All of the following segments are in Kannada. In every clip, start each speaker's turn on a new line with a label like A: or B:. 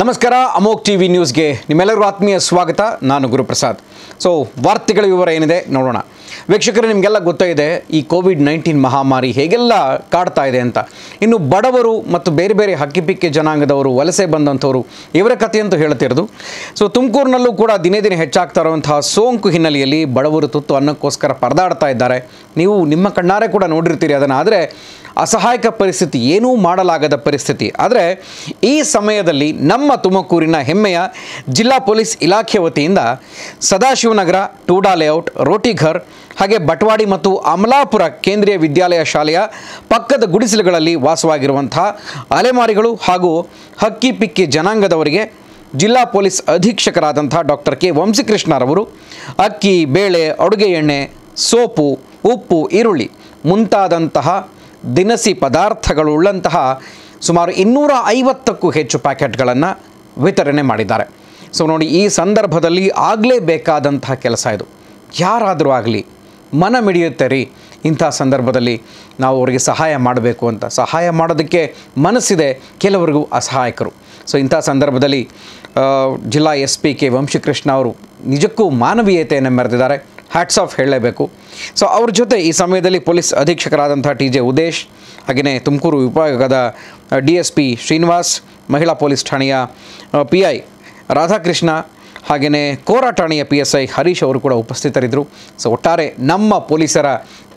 A: ನಮಸ್ಕಾರ, ಅಮೋಕ್ ಟಿ ವಿ ನ್ಯೂಸ್ಗೆ ನಿಮ್ಮೆಲ್ಲರಿಗೂ ಆತ್ಮೀಯ ಸ್ವಾಗತ. ನಾನು ಗುರುಪ್ರಸಾದ್. ಸೊ ವಾರ್ತೆಗಳ ವಿವರ ಏನಿದೆ ನೋಡೋಣ. ವೀಕ್ಷಕರು, ನಿಮಗೆಲ್ಲ ಗೊತ್ತೇ ಇದೆ, ಈ ಕೋವಿಡ್ ನೈನ್ಟೀನ್ ಮಹಾಮಾರಿ ಹೇಗೆಲ್ಲ ಕಾಡ್ತಾ ಇದೆ ಅಂತ. ಇನ್ನು ಬಡವರು ಮತ್ತು ಬೇರೆ ಬೇರೆ ಹಕ್ಕಿಪಿಕ್ಕಿ ಜನಾಂಗದವರು, ವಲಸೆ ಬಂದಂಥವರು ಇವರ ಕಥೆಯಂತೂ ಹೇಳ್ತಿರೋದು. ಸೊ ತುಮಕೂರಿನಲ್ಲೂ ಕೂಡ ದಿನೇ ದಿನೇ ಹೆಚ್ಚಾಗ್ತಾ ಇರುವಂತಹ ಸೋಂಕು ಹಿನ್ನೆಲೆಯಲ್ಲಿ ಬಡವರು ತುತ್ತು ಅನ್ನಕ್ಕೋಸ್ಕರ ಪರದಾಡ್ತಾ ಇದ್ದಾರೆ. ನೀವು ನಿಮ್ಮ ಕಣ್ಣಾರೆ ಕೂಡ ನೋಡಿರ್ತೀರಿ ಅದನ್ನು. ಆದರೆ ಅಸಹಾಯಕ ಪರಿಸ್ಥಿತಿ ಏನೂ ಮಾಡಲಾಗದ ಪರಿಸ್ಥಿತಿ. ಆದರೆ ಈ ಸಮಯದಲ್ಲಿ ನಮ್ಮ ತುಮಕೂರಿನ ಹೆಮ್ಮೆಯ ಜಿಲ್ಲಾ ಪೊಲೀಸ್ ಇಲಾಖೆ ವತಿಯಿಂದ ಸದಾಶಿವನಗರ, ಟೂಡಾ ಲೇಔಟ್, ರೋಟಿಘರ್ ಹಾಗೆ ಬಟ್ವಾಡಿ ಮತ್ತು ಅಮಲಾಪುರ ಕೇಂದ್ರೀಯ ವಿದ್ಯಾಲಯ ಶಾಲೆಯ ಪಕ್ಕದ ಗುಡಿಸಲುಗಳಲ್ಲಿ ವಾಸವಾಗಿರುವಂತಹ ಅಲೆಮಾರಿಗಳು ಹಾಗೂ ಹಕ್ಕಿ ಪಿಕ್ಕಿ ಜನಾಂಗದವರಿಗೆ ಜಿಲ್ಲಾ ಪೊಲೀಸ್ ಅಧೀಕ್ಷಕರಾದಂಥ ಡಾಕ್ಟರ್ ಕೆ ವಂಶೀಕೃಷ್ಣರವರು ಅಕ್ಕಿ, ಬೇಳೆ, ಅಡುಗೆ ಎಣ್ಣೆ, ಸೋಪು, ಉಪ್ಪು, ಈರುಳ್ಳಿ ಮುಂತಾದಂತಹ ದಿನಸಿ ಪದಾರ್ಥಗಳುಳ್ಳಂತಹ ಸುಮಾರು ಇನ್ನೂರ ಐವತ್ತಕ್ಕೂ ಹೆಚ್ಚು ಪ್ಯಾಕೆಟ್ಗಳನ್ನು ವಿತರಣೆ ಮಾಡಿದ್ದಾರೆ. ಸೊ ನೋಡಿ, ಈ ಸಂದರ್ಭದಲ್ಲಿ ಆಗಲೇಬೇಕಾದಂತಹ ಕೆಲಸ ಇದು. ಯಾರಾದರೂ ಆಗಲಿ, ಮನ ಮಿಡಿಯುತ್ತೆ ರೀ. ಇಂಥ ಸಂದರ್ಭದಲ್ಲಿ ನಾವು ಅವರಿಗೆ ಸಹಾಯ ಮಾಡಬೇಕು ಅಂತ. ಸಹಾಯ ಮಾಡೋದಕ್ಕೆ ಮನಸ್ಸಿದೆ ಕೆಲವರಿಗೂ ಅಸಹಾಯಕರು. ಸೊ ಇಂಥ ಸಂದರ್ಭದಲ್ಲಿ ಜಿಲ್ಲಾ ಎಸ್ ಪಿ ಕೆ ವಂಶಿಕೃಷ್ಣ ಅವರು ನಿಜಕ್ಕೂ ಮಾನವೀಯತೆಯನ್ನು ಮೆರೆದಿದ್ದಾರೆ. ಹ್ಯಾಟ್ಸ್ ಆಫ್ ಹೇಳಲೇಬೇಕು. ಸೊ ಅವ್ರ ಜೊತೆ ಈ ಸಮಯದಲ್ಲಿ ಪೊಲೀಸ್ ಅಧೀಕ್ಷಕರಾದಂಥ ಟಿ ಜೆ ಉದೇಶ್ ಹಾಗೆಯೇ ತುಮಕೂರು ವಿಭಾಗದ ಡಿ ಎಸ್ ಪಿ ಶ್ರೀನಿವಾಸ್, ಮಹಿಳಾ ಪೊಲೀಸ್ ಠಾಣೆಯ ಪಿ ಐ ರಾಧಾಕೃಷ್ಣ ಹಾಗೆಯೇ ಕೋರಾ ಠಾಣೆಯ ಪಿ ಎಸ್ ಐ ಹರೀಶ್ ಅವರು ಕೂಡ ಉಪಸ್ಥಿತರಿದ್ದರು. ಸೊ ಒಟ್ಟಾರೆ ನಮ್ಮ ಪೊಲೀಸರ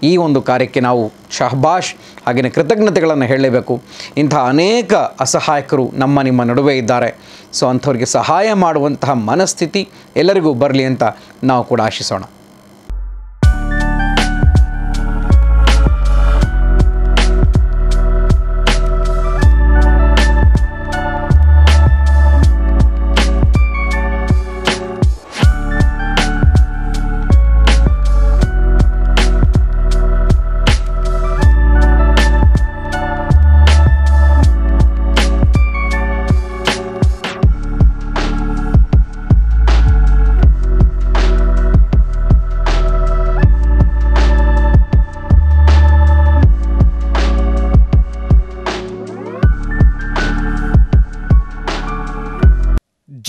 A: ಈ ಒಂದು ಕಾರ್ಯಕ್ಕೆ ನಾವು ಶಹಬಾಷ್ ಹಾಗೆಯೇ ಕೃತಜ್ಞತೆಗಳನ್ನು ಹೇಳಲೇಬೇಕು. ಇಂಥ ಅನೇಕ ಅಸಹಾಯಕರು ನಮ್ಮ ನಿಮ್ಮ ನಡುವೆ ಇದ್ದಾರೆ. ಸೊ ಅಂಥವ್ರಿಗೆ ಸಹಾಯ ಮಾಡುವಂತಹ ಮನಸ್ಥಿತಿ ಎಲ್ಲರಿಗೂ ಬರಲಿ ಅಂತ ನಾವು ಕೂಡ ಆಶಿಸೋಣ.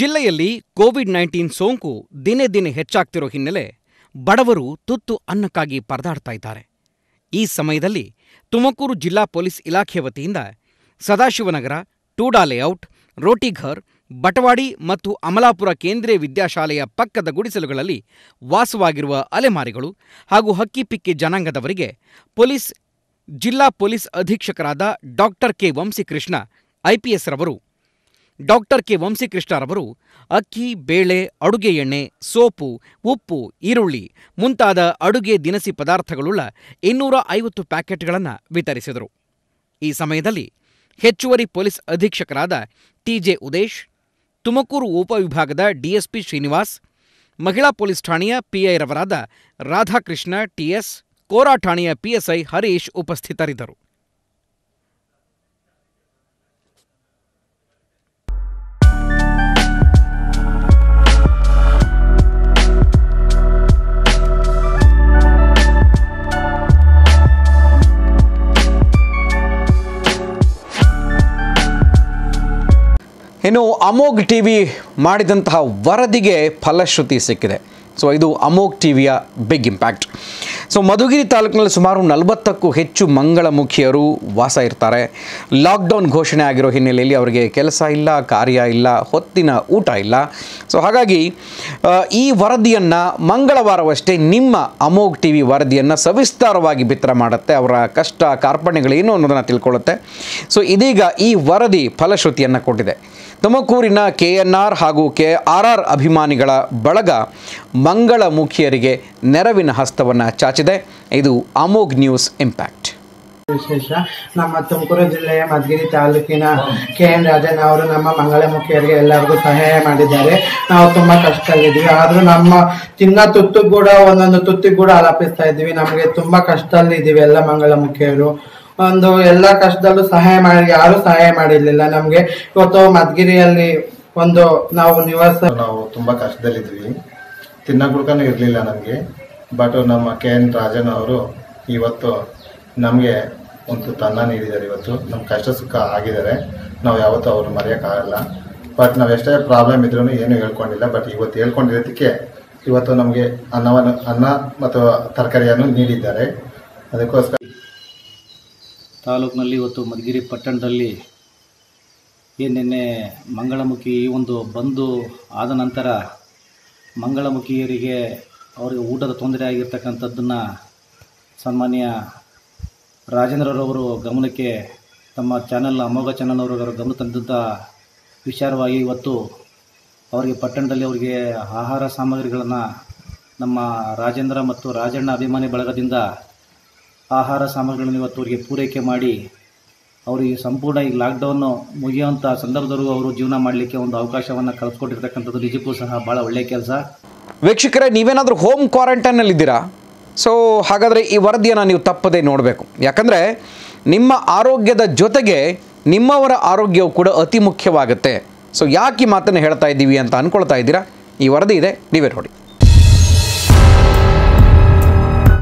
A: ಜಿಲ್ಲೆಯಲ್ಲಿ ಕೋವಿಡ್ ನೈನ್ಟೀನ್ ಸೋಂಕು ದಿನೇ ದಿನೇ ಹೆಚ್ಚಾಗ್ತಿರೋ ಹಿನ್ನೆಲೆ ಬಡವರು ತುತ್ತು ಅನ್ನಕ್ಕಾಗಿ ಪರದಾಡ್ತಾ ಇದ್ದಾರೆ. ಈ ಸಮಯದಲ್ಲಿ ತುಮಕೂರು ಜಿಲ್ಲಾ ಪೊಲೀಸ್ ಇಲಾಖೆ ವತಿಯಿಂದ ಸದಾಶಿವನಗರ ಟೂಡಾ ಲೇಔಟ್ ರೋಟಿಘರ್, ಬಟವಾಡಿ ಮತ್ತು ಅಮಲಾಪುರ ಕೇಂದ್ರೀಯ ವಿದ್ಯಾಶಾಲೆಯ ಪಕ್ಕದ ಗುಡಿಸಲುಗಳಲ್ಲಿ ವಾಸವಾಗಿರುವ ಅಲೆಮಾರಿಗಳು ಹಾಗೂ ಹಕ್ಕಿಪಿಕ್ಕಿ ಜನಾಂಗದವರಿಗೆ ಪೊಲೀಸ್, ಜಿಲ್ಲಾ ಪೊಲೀಸ್ ಅಧೀಕ್ಷಕರಾದ ಡಾಕ್ಟರ್ ಕೆ. ವಂಶಿಕೃಷ್ಣ ಐಪಿಎಸ್ ರವರು ಡಾಕ್ಟರ್ ಕೆ ವಂಶಿಕೃಷ್ಣರವರು ಅಕ್ಕಿ, ಬೇಳೆ, ಅಡುಗೆ ಎಣ್ಣೆ, ಸೋಪು, ಉಪ್ಪು, ಈರುಳ್ಳಿ ಮುಂತಾದ ಅಡುಗೆ ದಿನಸಿ ಪದಾರ್ಥಗಳುಳ್ಳ ಇನ್ನೂರ ಐವತ್ತು ಪ್ಯಾಕೆಟ್ಗಳನ್ನು ವಿತರಿಸಿದರು. ಈ ಸಮಯದಲ್ಲಿ ಹೆಚ್ಚುವರಿ ಪೊಲೀಸ್ ಅಧೀಕ್ಷಕರಾದ ಟಿಜೆ ಉದೇಶ್, ತುಮಕೂರು ಉಪವಿಭಾಗದ ಡಿಎಸ್ಪಿ ಶ್ರೀನಿವಾಸ್, ಮಹಿಳಾ ಪೊಲೀಸ್ ಠಾಣೆಯ ಪಿಐ ರವರಾದ ರಾಧಾಕೃಷ್ಣ, ಟಿಎಸ್ ಕೋರಾ ಠಾಣೆಯ ಪಿಎಸ್ಐ ಹರೀಶ್ ಉಪಸ್ಥಿತರಿದ್ದರು. ಇನ್ನು ಅಮೋಘ್ ಟಿ ವಿ ಮಾಡಿದಂತಹ ವರದಿಗೆ ಫಲಶ್ರುತಿ ಸಿಕ್ಕಿದೆ. ಸೊ ಇದು ಅಮೋಘ್ ಟಿ ವಿಯ ಬಿಗ್ ಇಂಪ್ಯಾಕ್ಟ್ ಸೊ ಮಧುಗಿರಿ ತಾಲೂಕಿನಲ್ಲಿ ಸುಮಾರು ನಲವತ್ತಕ್ಕೂ ಹೆಚ್ಚು ಮಂಗಳಮುಖಿಯರು ವಾಸ ಇರ್ತಾರೆ. ಲಾಕ್ಡೌನ್ ಘೋಷಣೆ ಆಗಿರೋ ಹಿನ್ನೆಲೆಯಲ್ಲಿ ಅವರಿಗೆ ಕೆಲಸ ಇಲ್ಲ, ಕಾರ್ಯ ಇಲ್ಲ, ಹೊತ್ತಿನ ಊಟ ಇಲ್ಲ. ಸೊ ಹಾಗಾಗಿ ಈ ವರದಿಯನ್ನು ಮಂಗಳವಾರವಷ್ಟೇ ನಿಮ್ಮ ಅಮೋಘ್ ಟಿ ವಿ ವರದಿಯನ್ನು ಸವಿಸ್ತಾರವಾಗಿ ಬಿತ್ತರ ಮಾಡುತ್ತೆ. ಅವರ ಕಷ್ಟ ಕಾರ್ಪಣ್ಯಗಳೇನು ಅನ್ನೋದನ್ನು ತಿಳ್ಕೊಳ್ಳುತ್ತೆ. ಸೊ ಇದೀಗ ಈ ವರದಿ ಫಲಶ್ರುತಿಯನ್ನು ಕೊಟ್ಟಿದೆ. ತುಮಕೂರಿನ ಕೆ ಎನ್ ಆರ್ ಹಾಗೂ ಕೆ ಆರ್ ಆರ್ ಅಭಿಮಾನಿಗಳ ಬಳಗ ಮಂಗಳಮುಖಿಯರಿಗೆ ನೆರವಿನ ಹಸ್ತವನ್ನು ಚಾಚಿದೆ. ಇದು ಅಮೋಘ್ ನ್ಯೂಸ್ ಇಂಪ್ಯಾಕ್ಟ್.
B: ವಿಶೇಷ, ನಮ್ಮ ತುಮಕೂರು ಜಿಲ್ಲೆಯ ಮಧುಗಿರಿ ತಾಲೂಕಿನ ಕೆ ಎನ್ ರಾಜನ್ ಅವರು ನಮ್ಮ ಮಂಗಳಮುಖಿಯರಿಗೆ ಎಲ್ಲರಿಗೂ ಸಹಾಯ ಮಾಡಿದ್ದಾರೆ. ನಾವು ತುಂಬಾ ಕಷ್ಟದಲ್ಲಿದ್ದೀವಿ. ಆದರೂ ನಮ್ಮ ತಿನ್ನ ತುತ್ತು ಕೂಡ, ಒಂದೊಂದು ತುತ್ತಿಗೆ ಕೂಡ ಆಲಾಪಿಸ್ತಾ ಇದ್ದೀವಿ. ನಮಗೆ ತುಂಬಾ ಕಷ್ಟದಲ್ಲಿ ಇದೀವಿ ಎಲ್ಲ ಮಂಗಳಮುಖಿಯರು. ಒಂದು ಎಲ್ಲ ಕಷ್ಟದಲ್ಲೂ ಸಹಾಯ ಮಾಡಿ ಯಾರು ಸಹಾಯ ಮಾಡಿರ್ಲಿಲ್ಲ. ನಮ್ಗೆ ಇವತ್ತು ಮದ್ಗಿರಿಯಲ್ಲಿ ಒಂದು ನಾವು ನಿವಾಸ
C: ನಾವು ತುಂಬಾ ಕಷ್ಟದಲ್ಲಿದ್ವಿ. ತಿನ್ನಗುಡ್ಕನೂ ಇರಲಿಲ್ಲ ನಮಗೆ. ಬಟ್ ನಮ್ಮ ಕೆ ಎನ್ ರಾಜನ್ ಅವರು ಇವತ್ತು ನಮಗೆ ಒಂದು ತನ್ನ ನೀಡಿದ್ದಾರೆ ಇವತ್ತು. ನಮ್ಮ ಕಷ್ಟ ಸುಖ ಆಗಿದ್ದಾರೆ. ನಾವು ಯಾವತ್ತೂ ಅವ್ರು ಮರೆಯೋಕ್ಕಾಗಲ್ಲ ಬಟ್ ನಾವು ಎಷ್ಟೇ ಪ್ರಾಬ್ಲಮ್ ಇದ್ರೂ ಏನು ಹೇಳ್ಕೊಂಡಿಲ್ಲ. ಬಟ್ ಇವತ್ತು ಹೇಳ್ಕೊಂಡಿರೋದಕ್ಕೆ ಇವತ್ತು ನಮಗೆ ಅನ್ನವನ್ನು, ಅನ್ನ ಮತ್ತು ತರಕಾರಿಯನ್ನು ನೀಡಿದ್ದಾರೆ. ಅದಕ್ಕೋಸ್ಕರ
D: ತಾಲೂಕಿನಲ್ಲಿ ಇವತ್ತು ಮಧುಗಿರಿ ಪಟ್ಟಣದಲ್ಲಿ ಏನು ನಿನ್ನೆ ಮಂಗಳಮುಖಿ ಈ ಒಂದು ಬಂದು ಆದ ನಂತರ ಮಂಗಳಮುಖಿಯರಿಗೆ ಅವರಿಗೆ ಊಟದ ತೊಂದರೆ ಆಗಿರ್ತಕ್ಕಂಥದ್ದನ್ನು ಸನ್ಮಾನ್ಯ ರಾಜೇಂದ್ರರವರು ಗಮನಕ್ಕೆ ತಮ್ಮ ಚಾನೆಲ್ ಅಮೋಘ ಚಾನಲ್ನವರು ಗಮನ ತಂದಂಥ ವಿಚಾರವಾಗಿ ಇವತ್ತು ಅವರಿಗೆ ಪಟ್ಟಣದಲ್ಲಿ ಅವರಿಗೆ ಆಹಾರ ಸಾಮಗ್ರಿಗಳನ್ನು ನಮ್ಮ ರಾಜೇಂದ್ರ ಮತ್ತು ರಾಜಣ್ಣ ಅಭಿಮಾನಿ ಬಳಗದಿಂದ ಆಹಾರ ಸಾಮಗ್ರಿಗಳನ್ನು ಇವತ್ತು ಅವರಿಗೆ ಪೂರೈಕೆ ಮಾಡಿ ಅವರಿಗೆ ಸಂಪೂರ್ಣ ಈ ಲಾಕ್ಡೌನ್ ಮುಗಿಯುವಂಥ ಸಂದರ್ಭದವರೆಗೂ ಅವರು ಜೀವನ ಮಾಡಲಿಕ್ಕೆ ಒಂದು ಅವಕಾಶವನ್ನು ಕಲ್ಪಿಸ್ಕೊಟ್ಟಿರ್ತಕ್ಕಂಥದ್ದು ನಿಜಕ್ಕೂ ಸಹ ಭಾಳ ಒಳ್ಳೆಯ ಕೆಲಸ.
A: ವೀಕ್ಷಕರೇ, ನೀವೇನಾದರೂ ಹೋಮ್ ಕ್ವಾರಂಟೈನಲ್ಲಿದ್ದೀರಾ ಸೊ ಹಾಗಾದರೆ ಈ ವರದಿಯನ್ನು ನೀವು ತಪ್ಪದೇ ನೋಡಬೇಕು. ಯಾಕಂದರೆ ನಿಮ್ಮ ಆರೋಗ್ಯದ ಜೊತೆಗೆ ನಿಮ್ಮವರ ಆರೋಗ್ಯವು ಕೂಡ ಅತಿ ಮುಖ್ಯವಾಗುತ್ತೆ. ಸೊ ಯಾಕೆ ಈ ಮಾತನ್ನು ಹೇಳ್ತಾ ಇದ್ದೀವಿ ಅಂತ ಅಂದ್ಕೊಳ್ತಾ ಇದ್ದೀರಾ? ಈ ವರದಿ ಇದೆ, ನೀವೇ ನೋಡಿ.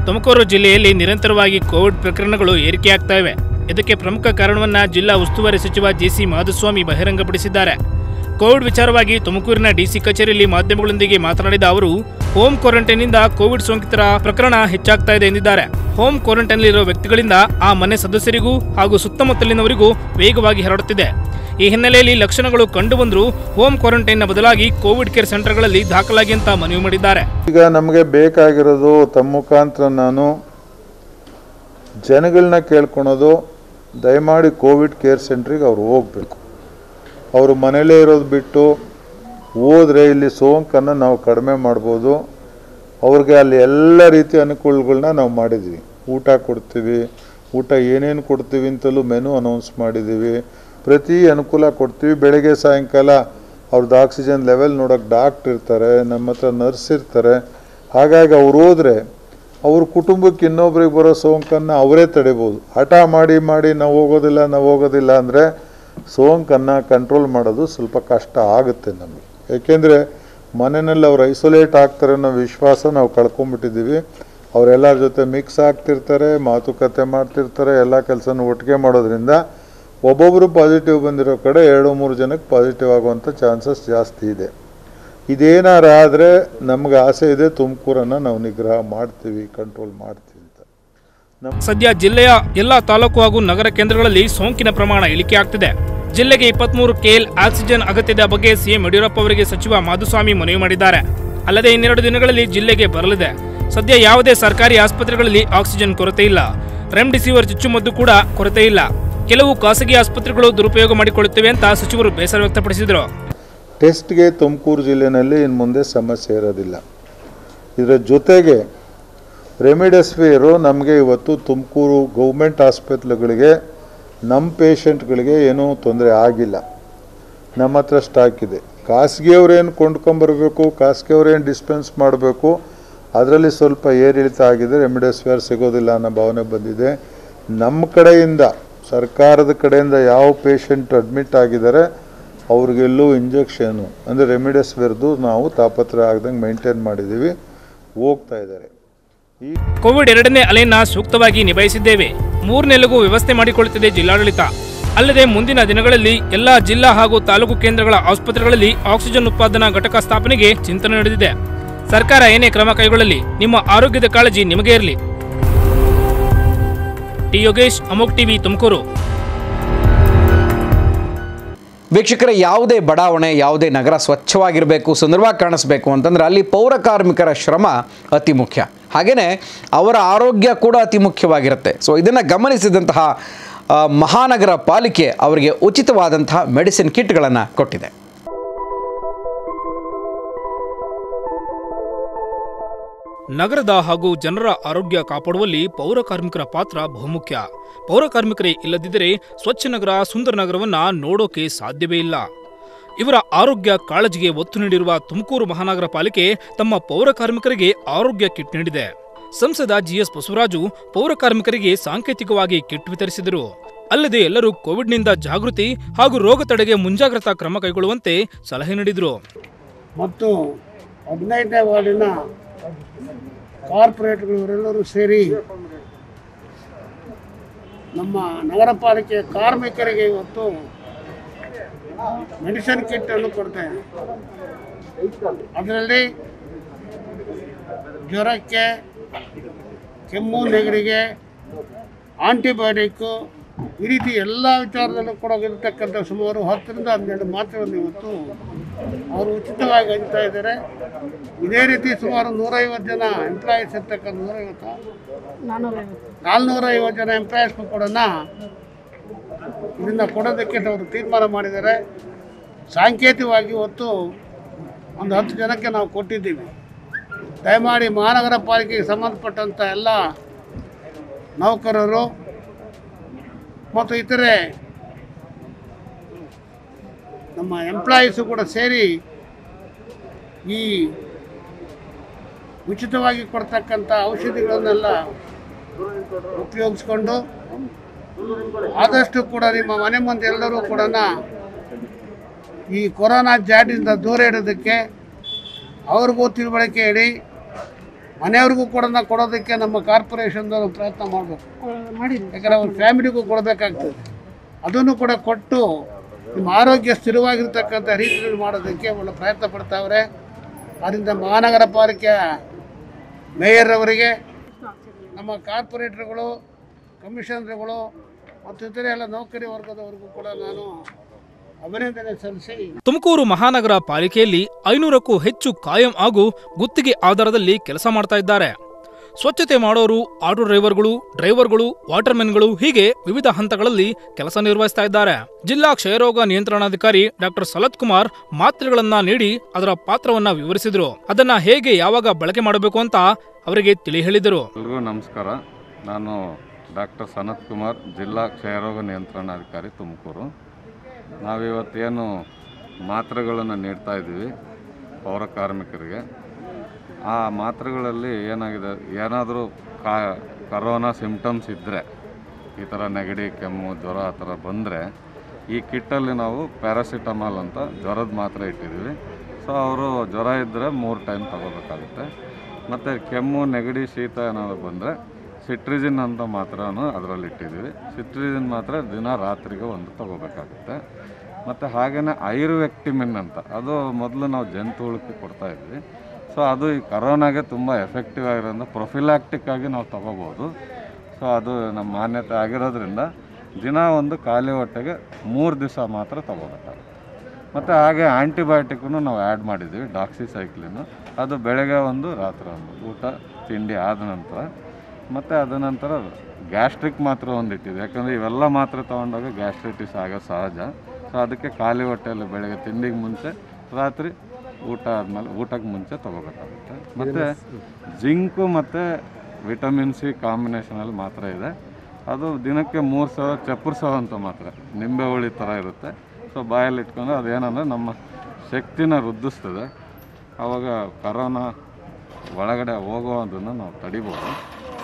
E: ತುಮಕೂರು ಜಿಲ್ಲೆಯಲ್ಲಿ ನಿರಂತರವಾಗಿ ಕೋವಿಡ್ ಪ್ರಕರಣಗಳು ಏರಿಕೆಯಾಗ್ತಾ ಇವೆ. ಇದಕ್ಕೆ ಪ್ರಮುಖ ಕಾರಣವನ್ನ ಜಿಲ್ಲಾ ಉಸ್ತುವಾರಿ ಸಚಿವ ಜಿಸಿ ಮಾಧುಸ್ವಾಮಿ ಬಹಿರಂಗಪಡಿಸಿದ್ದಾರೆ. ಕೋವಿಡ್ ವಿಚಾರವಾಗಿ ತುಮಕೂರಿನ ಡಿಸಿ ಕಚೇರಿಯಲ್ಲಿ ಮಾಧ್ಯಮಗಳೊಂದಿಗೆ ಮಾತನಾಡಿದ ಅವರು, ಹೋಮ್ ಕ್ವಾರಂಟೈನ್ನಿಂದ ಕೋವಿಡ್ ಸೋಂಕಿತರ ಪ್ರಕರಣ ಹೆಚ್ಚಾಗ್ತಾ ಇದೆ ಎಂದಿದ್ದಾರೆ. ಹೋಮ್ ಕ್ವಾರಂಟೈನ್ನಲ್ಲಿರುವ ವ್ಯಕ್ತಿಗಳಿಂದ ಆ ಮನೆ ಸದಸ್ಯರಿಗೂ ಹಾಗೂ ಸುತ್ತಮುತ್ತಲಿನವರಿಗೂ ವೇಗವಾಗಿ ಹರಡುತ್ತಿದೆ. ಈ ಹಿನ್ನೆಲೆಯಲ್ಲಿ ಲಕ್ಷಣಗಳು ಕಂಡುಬಂದರೂ ಹೋಮ್ ಕ್ವಾರಂಟೈನ್ನ ಬದಲಾಗಿ ಕೋವಿಡ್ ಕೇರ್ ಸೆಂಟರ್ಗಳಲ್ಲಿ ದಾಖಲಾಗಿ ಅಂತ ಮನವಿ ಮಾಡಿದ್ದಾರೆ.
F: ಈಗ ನಮಗೆ ಬೇಕಾಗಿರೋದು ತಮ್ಮ ಮುಖಾಂತರ ನಾನು ಜನಗಳನ್ನ ಕೇಳ್ಕೊಳೋದು, ದಯಮಾಡಿ ಕೋವಿಡ್ ಕೇರ್ ಸೆಂಟ್ರಿಗೆ ಅವ್ರು ಹೋಗಬೇಕು. ಅವರು ಮನೇಲೇ ಇರೋದು ಬಿಟ್ಟು ಹೋದರೆ ಇಲ್ಲಿ ಸೋಂಕನ್ನು ನಾವು ಕಡಿಮೆ ಮಾಡ್ಬೋದು. ಅವ್ರಿಗೆ ಅಲ್ಲಿ ಎಲ್ಲ ರೀತಿಯ ಅನುಕೂಲಗಳನ್ನ ನಾವು ಮಾಡಿದ್ವಿ. ಊಟ ಕೊಡ್ತೀವಿ, ಊಟ ಏನೇನು ಕೊಡ್ತೀವಿ ಅಂತಲೂ ಮೆನು ಅನೌನ್ಸ್ ಮಾಡಿದ್ದೀವಿ. ಪ್ರತಿ ಅನುಕೂಲ ಕೊಡ್ತೀವಿ. ಬೆಳಗ್ಗೆ, ಸಾಯಂಕಾಲ ಅವ್ರದ್ದು ಆಕ್ಸಿಜನ್ ಲೆವೆಲ್ ನೋಡೋಕೆ ಡಾಕ್ಟ್ರ್ ಇರ್ತಾರೆ, ನಮ್ಮ ಹತ್ರ ನರ್ಸ್ ಇರ್ತಾರೆ. ಹಾಗಾಗಿ ಅವ್ರು ಹೋದರೆ ಅವ್ರ ಕುಟುಂಬಕ್ಕೆ ಇನ್ನೊಬ್ರಿಗೆ ಬರೋ ಸೋಂಕನ್ನು ಅವರೇ ತಡಿಬೋದು. ಹಠ ಮಾಡಿ ಮಾಡಿ, ನಾವು ಹೋಗೋದಿಲ್ಲ ನಾವು ಹೋಗೋದಿಲ್ಲ ಅಂದರೆ ಸೋಂಕನ್ನು ಕಂಟ್ರೋಲ್ ಮಾಡೋದು ಸ್ವಲ್ಪ ಕಷ್ಟ ಆಗುತ್ತೆ ನಮಗೆ. ಏಕೆಂದರೆ ಮನೆಯಲ್ಲಿ ಅವ್ರು ಐಸೋಲೇಟ್ ಆಗ್ತಾರೆ ಅನ್ನೋ ವಿಶ್ವಾಸ ನಾವು ಕಳ್ಕೊಂಬಿಟ್ಟಿದ್ದೀವಿ ಅವರೆಲ್ಲರ ಜೊತೆ ಮಿಕ್ಸ್ ಆಗ್ತಿರ್ತಾರೆ, ಮಾತುಕತೆ ಮಾಡ್ತಿರ್ತಾರೆ, ಎಲ್ಲ ಕೆಲಸನೂ ಒಟ್ಟಿಗೆ ಮಾಡೋದ್ರಿಂದ ಒಬ್ಬೊಬ್ಬರು ಪಾಸಿಟಿವ್ ಬಂದಿರೋ ಕಡೆ ಎರಡು, ಮೂರು ಜನಕ್ಕೆ ಪಾಸಿಟಿವ್ ಆಗುವಂಥ ಚಾನ್ಸಸ್ ಜಾಸ್ತಿ ಇದೆ. ಇದೇನಾರ ಆದರೆ ನಮ್ಗೆ ಆಸೆ ಇದೆ, ತುಮಕೂರನ್ನು ನಾವು ನಿಗ್ರಹ ಮಾಡ್ತೀವಿ ಕಂಟ್ರೋಲ್ ಮಾಡ್ತೀವಿ.
E: ಸದ್ಯ ಜಿಲ್ಲೆಯ ಎಲ್ಲಾ ತಾಲೂಕು ಹಾಗೂ ನಗರ ಕೇಂದ್ರಗಳಲ್ಲಿ ಸೋಂಕಿನ ಪ್ರಮಾಣ ಇಳಿಕೆಯಾಗ್ತಿದೆ ಜಿಲ್ಲೆಗೆ ಇಪ್ಪತ್ಮೂರು ಕೆಎಲ್ ಆಕ್ಸಿಜನ್ ಅಗತ್ಯದ ಬಗ್ಗೆ ಸಿಎಂ ಯಡಿಯೂರಪ್ಪ ಅವರಿಗೆ ಸಚಿವ ಮಾಧುಸ್ವಾಮಿ ಮನವಿ ಮಾಡಿದ್ದಾರೆ. ಅಲ್ಲದೆ ಇನ್ನೆರಡು ದಿನಗಳಲ್ಲಿ ಜಿಲ್ಲೆಗೆ ಬರಲಿದೆ. ಸದ್ಯ ಯಾವುದೇ ಸರ್ಕಾರಿ ಆಸ್ಪತ್ರೆಗಳಲ್ಲಿ ಆಕ್ಸಿಜನ್ ಕೊರತೆ ಇಲ್ಲ. ರೆಮ್ಡಿಸಿವಿರ್ ಚುಚ್ಚುಮದ್ದು ಕೂಡ ಕೊರತೆ ಇಲ್ಲ. ಕೆಲವು ಖಾಸಗಿ ಆಸ್ಪತ್ರೆಗಳು ದುರುಪಯೋಗ ಮಾಡಿಕೊಳ್ಳುತ್ತಿವೆ ಅಂತ ಸಚಿವರು ಬೇಸರ ವ್ಯಕ್ತಪಡಿಸಿದರು.
F: ಟೆಸ್ಟ್ಗೆ ತುಮಕೂರು ಜಿಲ್ಲೆಯಲ್ಲಿ ಇನ್ನು ಮುಂದೆ ಸಮಸ್ಯೆ ಇರೋದಿಲ್ಲ. ಇದರ ಜೊತೆಗೆ ರೆಮಿಡೆಸಿವಿರು ನಮಗೆ ಇವತ್ತು ತುಮಕೂರು ಗೌರ್ಮೆಂಟ್ ಆಸ್ಪತ್ರೆಗಳಿಗೆ ನಮ್ಮ ಪೇಷಂಟ್ಗಳಿಗೆ ಏನೂ ತೊಂದರೆ ಆಗಿಲ್ಲ. ನಮ್ಮ ಹತ್ರ ಸ್ಟಾಕ್ ಇದೆ. ಖಾಸಗಿಯವ್ರೇನು ಕೊಂಡ್ಕೊಂಬರ್ಬೇಕು ಖಾಸಗಿಯವ್ರೇನು ಡಿಸ್ಪೆನ್ಸ್ ಮಾಡಬೇಕು, ಅದರಲ್ಲಿ ಸ್ವಲ್ಪ ಏರಿಳಿತ ಆಗಿದೆ ರೆಮಿಡೆಸಿವಿರ್ ಸಿಗೋದಿಲ್ಲ ಅನ್ನೋ ಭಾವನೆ ಬಂದಿದೆ. ನಮ್ಮ ಕಡೆಯಿಂದ, ಸರ್ಕಾರದ ಕಡೆಯಿಂದ ಯಾವ ಪೇಷಂಟ್ ಅಡ್ಮಿಟ್ ಆಗಿದ್ದಾರೆ, ಅವ್ರಿಗೆಲ್ಲೂ ಇಂಜೆಕ್ಷನು, ಅಂದರೆ ರೆಮಿಡೆಸಿವಿರ್ದು ನಾವು ತಾಪತ್ರ ಆಗ್ದಂಗೆ ಮೇಂಟೈನ್ ಮಾಡಿದ್ದೀವಿ. ಹೋಗ್ತಾ ಇದ್ದಾರೆ.
E: ಕೋವಿಡ್ ಎರಡನೇ ಅಲೆಯನ್ನ ಸೂಕ್ತವಾಗಿ ನಿಭಾಯಿಸಿದ್ದೇವೆ. ಮೂರನೆಲೆಗೂ ವ್ಯವಸ್ಥೆ ಮಾಡಿಕೊಳ್ಳುತ್ತಿದೆ ಜಿಲ್ಲಾಡಳಿತ. ಅಲ್ಲದೆ ಮುಂದಿನ ದಿನಗಳಲ್ಲಿ ಎಲ್ಲಾ ಜಿಲ್ಲಾ ಹಾಗೂ ತಾಲೂಕು ಕೇಂದ್ರಗಳ ಆಸ್ಪತ್ರೆಗಳಲ್ಲಿ ಆಕ್ಸಿಜನ್ ಉತ್ಪಾದನಾ ಘಟಕ ಸ್ಥಾಪನೆಗೆ ಚಿಂತನೆ ನಡೆದಿದೆ. ಸರ್ಕಾರ ಏನೇ ಕ್ರಮ ಕೈಗೊಳ್ಳಲಿ, ನಿಮ್ಮ ಆರೋಗ್ಯದ ಕಾಳಜಿ ನಿಮಗೇ ಇರಲಿ. ಟಿ ಯೋಗೇಶ್, ಅಮೋಕ್ ಟಿವಿ, ತುಮಕೂರು.
A: ವೀಕ್ಷಕರ, ಯಾವುದೇ ಬಡಾವಣೆ, ಯಾವುದೇ ನಗರ ಸ್ವಚ್ಛವಾಗಿರಬೇಕು, ಸುಂದರವಾಗಿ ಕಾಣಿಸ್ಬೇಕು ಅಂತಂದ್ರೆ ಅಲ್ಲಿ ಪೌರ ಕಾರ್ಮಿಕರ ಶ್ರಮ ಅತಿ ಮುಖ್ಯ. ಹಾಗೆಯೇ ಅವರ ಆರೋಗ್ಯ ಕೂಡ ಅತಿ ಮುಖ್ಯವಾಗಿರುತ್ತೆ. ಸೊ ಇದನ್ನು ಗಮನಿಸಿದಂತಹ ಮಹಾನಗರ ಪಾಲಿಕೆ ಅವರಿಗೆ ಉಚಿತವಾದಂತಹ ಮೆಡಿಸಿನ್ ಕಿಟ್ಗಳನ್ನು ಕೊಟ್ಟಿದೆ.
E: ನಗರದ ಹಾಗೂ ಜನರ ಆರೋಗ್ಯ ಕಾಪಾಡುವಲ್ಲಿ ಪೌರ ಕಾರ್ಮಿಕರ ಪಾತ್ರ ಬಹುಮುಖ್ಯ. ಪೌರ ಕಾರ್ಮಿಕರೇ ಇಲ್ಲದಿದ್ದರೆ ಸ್ವಚ್ಛ ನಗರ, ಸುಂದರ ನಗರವನ್ನು ನೋಡೋಕೆ ಸಾಧ್ಯವೇ ಇಲ್ಲ. ಇವರ ಆರೋಗ್ಯ ಕಾಳಜಿಗೆ ಒತ್ತು ನೀಡಿರುವ ತುಮಕೂರು ಮಹಾನಗರ ಪಾಲಿಕೆ ತಮ್ಮ ಪೌರ ಕಾರ್ಮಿಕರಿಗೆ ಆರೋಗ್ಯ ಕಿಟ್ ನೀಡಿದೆ. ಸಂಸದ ಜಿಎಸ್ ಬಸವರಾಜು ಪೌರ ಕಾರ್ಮಿಕರಿಗೆ ಸಾಂಕೇತಿಕವಾಗಿ ಕಿಟ್ ವಿತರಿಸಿದರು. ಅಲ್ಲದೆ ಎಲ್ಲರೂ ಕೋವಿಡ್ನಿಂದ ಜಾಗೃತಿ ಹಾಗೂ ರೋಗ ತಡೆಗೆ ಮುಂಜಾಗ್ರತಾ ಕ್ರಮ ಕೈಗೊಳ್ಳುವಂತೆ ಸಲಹೆ ನೀಡಿದರು.
G: ಮತ್ತು ಹದಿನೈದನೇ ವಾರ್ಡಿನ ಕಾರ್ಪೊರೇಟ್ಗಳವರೆಲ್ಲರೂ ಸೇರಿ ನಮ್ಮ ನಗರ ಪಾಲಿಕೆ ಕಾರ್ಮಿಕರಿಗೆ ಇವತ್ತು ಮೆಡಿಸಿನ್ ಕಿಟ್ಟನ್ನು ಕೊಡ್ತಾ ಇದೆ ಅದರಲ್ಲಿ ಜ್ವರಕ್ಕೆ ಕೆಮ್ಮು ನೆಗಡಿಗೆ ಆಂಟಿಬಯೋಟಿಕ್ಕು ಈ ರೀತಿ ಎಲ್ಲ ವಿಚಾರದಲ್ಲೂ ಕೂಡ ಇರತಕ್ಕಂಥ ಸುಮಾರು ಹತ್ತರಿಂದ ಹನ್ನೆರಡು ಮಾತ್ರೆಗಳನ್ನು ಇವತ್ತು ಅವರು ಉಚಿತವಾಗಿ ಹಂಚ್ತಾ ಇದ್ದಾರೆ. ಇದೇ ರೀತಿ ಸುಮಾರು ನೂರೈವತ್ತು ಜನ ಎಂಪ್ಲಾಯೀಸ್ ಇರ್ತಕ್ಕಂಥ ನೂರೈವತ್ತು ನಾಲ್ನೂರೈವತ್ತು ಜನ ಎಂಪ್ಲಾಯೀಸ್ಗೂ ಕೂಡ ಇದನ್ನು ಕೊಡೋದಕ್ಕೆ ಅವರು ತೀರ್ಮಾನ ಮಾಡಿದ್ದಾರೆ. ಸಾಂಕೇತಿಕವಾಗಿ ಇವತ್ತು ಒಂದು ಹತ್ತು ಜನಕ್ಕೆ ನಾವು ಕೊಟ್ಟಿದ್ದೀವಿ. ದಯಮಾಡಿ ಮಹಾನಗರ ಪಾಲಿಕೆಗೆ ಸಂಬಂಧಪಟ್ಟಂಥ ಎಲ್ಲ ನೌಕರರು ಮತ್ತು ಇತರೆ ನಮ್ಮ ಎಂಪ್ಲಾಯೀಸು ಕೂಡ ಸೇರಿ ಈ ಉಚಿತವಾಗಿ ಕೊಡ್ತಕ್ಕಂಥ ಔಷಧಿಗಳನ್ನೆಲ್ಲ ಉಪಯೋಗಿಸ್ಕೊಂಡು ಆದಷ್ಟು ಕೂಡ ನಿಮ್ಮ ಮನೆ ಮುಂದೆ ಎಲ್ಲರೂ ಕೂಡ ಈ ಕೊರೋನಾ ಜಾಡಿಂದ ದೂರ ಇಡೋದಕ್ಕೆ ಅವ್ರಿಗೂ ತಿಳುವಳಿಕೆ ಹೇಳಿ ಮನೆಯವ್ರಿಗೂ ಕೂಡ ಕೊಡೋದಕ್ಕೆ ನಮ್ಮ ಕಾರ್ಪೊರೇಷನ್ದವರು ಪ್ರಯತ್ನ ಮಾಡಬೇಕು. ಯಾಕಂದರೆ ಅವ್ರ ಫ್ಯಾಮಿಲಿಗೂ ಕೊಡಬೇಕಾಗ್ತದೆ. ಅದನ್ನು ಕೂಡ ಕೊಟ್ಟು ನಿಮ್ಮ ಆರೋಗ್ಯ ಸ್ಥಿರವಾಗಿರ್ತಕ್ಕಂಥ ರೀತಿಯಲ್ಲಿ ಮಾಡೋದಕ್ಕೆ ಒಳ್ಳೆ ಪ್ರಯತ್ನ ಪಡ್ತಾವ್ರೆ. ಆದ್ದರಿಂದ ಮಹಾನಗರ ಪಾಲಿಕೆ ಮೇಯರ್ ಅವರಿಗೆ ನಮ್ಮ ಕಾರ್ಪೊರೇಟರ್ಗಳು ಕಮಿಷನರ್ಗಳು ಮತ್ತು ಇತರೆ ಎಲ್ಲ ನೌಕರಿ ವರ್ಗದವರಿಗೂ ಕೂಡ ನಾನು ಅಭಿನಂದನೆ ಸಲ್ಲಿಸಿ.
E: ತುಮಕೂರು ಮಹಾನಗರ ಪಾಲಿಕೆಯಲ್ಲಿ ಐನೂರಕ್ಕೂ ಹೆಚ್ಚು ಕಾಯಂ ಹಾಗೂ ಗುತ್ತಿಗೆ ಆಧಾರದಲ್ಲಿ ಕೆಲಸ ಮಾಡ್ತಾ ಇದ್ದಾರೆ. ಸ್ವಚ್ಛತೆ ಮಾಡೋರು ಆಟೋ ಡ್ರೈವರ್ಗಳು ಡ್ರೈವರ್ಗಳು ವಾಟರ್ಮೆನ್ಗಳು ಹೀಗೆ ವಿವಿಧ ಹಂತಗಳಲ್ಲಿ ಕೆಲಸ ನಿರ್ವಹಿಸ್ತಾ ಇದ್ದಾರೆ. ಜಿಲ್ಲಾ ಕ್ಷಯರೋಗ ನಿಯಂತ್ರಣಾಧಿಕಾರಿ ಡಾಕ್ಟರ್ ಸಲತ್ ಕುಮಾರ್ ಮಾತ್ರೆಗಳನ್ನ ನೀಡಿ ಅದರ ಪಾತ್ರವನ್ನ ವಿವರಿಸಿದ್ರು. ಅದನ್ನ ಹೇಗೆ ಯಾವಾಗ ಬಳಕೆ ಮಾಡಬೇಕು ಅಂತ ಅವರಿಗೆ ತಿಳಿ ಹೇಳಿದರು.
H: ನಮಸ್ಕಾರ. ನಾನು ಡಾಕ್ಟರ್ ಸನತ್ ಕುಮಾರ್, ಜಿಲ್ಲಾ ಕ್ಷಯರೋಗ ನಿಯಂತ್ರಣಾಧಿಕಾರಿ ತುಮಕೂರು. ನಾವಿವತ್ತೇನು ಮಾತ್ರೆಗಳನ್ನು ನೀಡ್ತಾ ಇದ್ದೀವಿ ಪೌರ ಕಾರ್ಮಿಕರಿಗೆ. ಆ ಮಾತ್ರೆಗಳಲ್ಲಿ ಏನಾಗಿದೆ, ಏನಾದರೂ ಕಾ, ಕರೋನಾ ಸಿಂಪ್ಟಮ್ಸ್ ಇದ್ದರೆ ಈ ಥರ ನೆಗಡಿ, ಕೆಮ್ಮು, ಜ್ವರ ಆ ಥರ ಬಂದರೆ, ಈ ಕಿಟ್ಟಲ್ಲಿ ನಾವು ಪ್ಯಾರಾಸಿಟಮಾಲ್ ಅಂತ ಜ್ವರದ ಮಾತ್ರೆ ಇಟ್ಟಿದ್ದೀವಿ. ಸೊ ಅವರು ಜ್ವರ ಇದ್ದರೆ ಮೂರು ಟೈಮ್ ತಗೋಬೇಕಾಗುತ್ತೆ. ಮತ್ತು ಕೆಮ್ಮು, ನೆಗಡಿ, ಶೀತ ಏನಾದರೂ ಬಂದರೆ ಸಿಟ್ರಿಜಿನ್ ಅಂತ ಮಾತ್ರ ಅದರಲ್ಲಿ ಇಟ್ಟಿದ್ದೀವಿ. ಸಿಟ್ರಿಜಿನ್ ಮಾತ್ರ ದಿನ ರಾತ್ರಿಗೆ ಒಂದು ತಗೋಬೇಕಾಗುತ್ತೆ. ಮತ್ತು ಹಾಗೆಯೇ ಐರುವೆಕ್ಟಿಮಿನ್ ಅಂತ, ಅದು ಮೊದಲು ನಾವು ಜಂತು ಹುಳಕ್ಕೆ ಕೊಡ್ತಾ ಇದ್ವಿ. ಸೊ ಅದು ಈ ಕರೋನಾಗೆ ತುಂಬ ಎಫೆಕ್ಟಿವ್ ಆಗಿರೋದ್ರಿಂದ ಪ್ರೊಫಿಲಾಕ್ಟಿಕ್ ಆಗಿ ನಾವು ತಗೋಬೋದು. ಸೊ ಅದು ನಮ್ಮ ಮಾನ್ಯತೆ ಆಗಿರೋದ್ರಿಂದ ದಿನ ಒಂದು ಖಾಲಿ ಹೊಟ್ಟೆಗೆ ಮೂರು ದಿವಸ ಮಾತ್ರ ತಗೋಬೇಕಾಗುತ್ತೆ. ಮತ್ತು ಹಾಗೆ ಆ್ಯಂಟಿಬಯೋಟಿಕ್ನು ನಾವು ಆ್ಯಡ್ ಮಾಡಿದ್ದೀವಿ, ಡಾಕ್ಸಿಸೈಕ್ಲಿನು. ಅದು ಬೆಳಗ್ಗೆ ಒಂದು, ರಾತ್ರಿ ಒಂದು, ಊಟ, ತಿಂಡಿ ಆದ ನಂತರ ಮತ್ತು ಅದ ನಂತರ ಗ್ಯಾಸ್ಟ್ರಿಕ್ ಮಾತ್ರ ಒಂದು ಇಟ್ಟಿದೆ ಯಾಕಂದರೆ ಇವೆಲ್ಲ ಮಾತ್ರ ತೊಗೊಂಡಾಗ ಗ್ಯಾಸ್ಟ್ರೈಟಿಸ್ ಆಗೋ ಸಹಜ. ಸೊ ಅದಕ್ಕೆ ಖಾಲಿ ಹೊಟ್ಟೆಯಲ್ಲಿ ಬೆಳಗ್ಗೆ ತಿಂಡಿಗೆ ಮುಂಚೆ ರಾತ್ರಿ ಊಟ ಆದಮೇಲೆ ಊಟಕ್ಕೆ ಮುಂಚೆ ತೊಗೋಬೇಕಾಗುತ್ತೆ. ಮತ್ತು ಜಿಂಕು ಮತ್ತು ವಿಟಮಿನ್ ಸಿ ಕಾಂಬಿನೇಷನಲ್ಲಿ ಮಾತ್ರ ಇದೆ. ಅದು ದಿನಕ್ಕೆ ಮೂರು ಸಾವಿರ ಚಪ್ಪರ್ಸೋ ಅಂತ ಮಾತ್ರ. ನಿಂಬೆ ಹುಳಿ ಥರ ಇರುತ್ತೆ. ಸೊ ಬಾಯಲ್ಲಿ ಇಟ್ಕೊಂಡು ಅದೇನಂದರೆ ನಮ್ಮ ಶಕ್ತಿನ ವೃದ್ಧಿಸ್ತದೆ. ಆವಾಗ ಕರೋನಾ ಒಳಗಡೆ ಹೋಗೋದನ್ನು ನಾವು ತಡಿಬೋದು.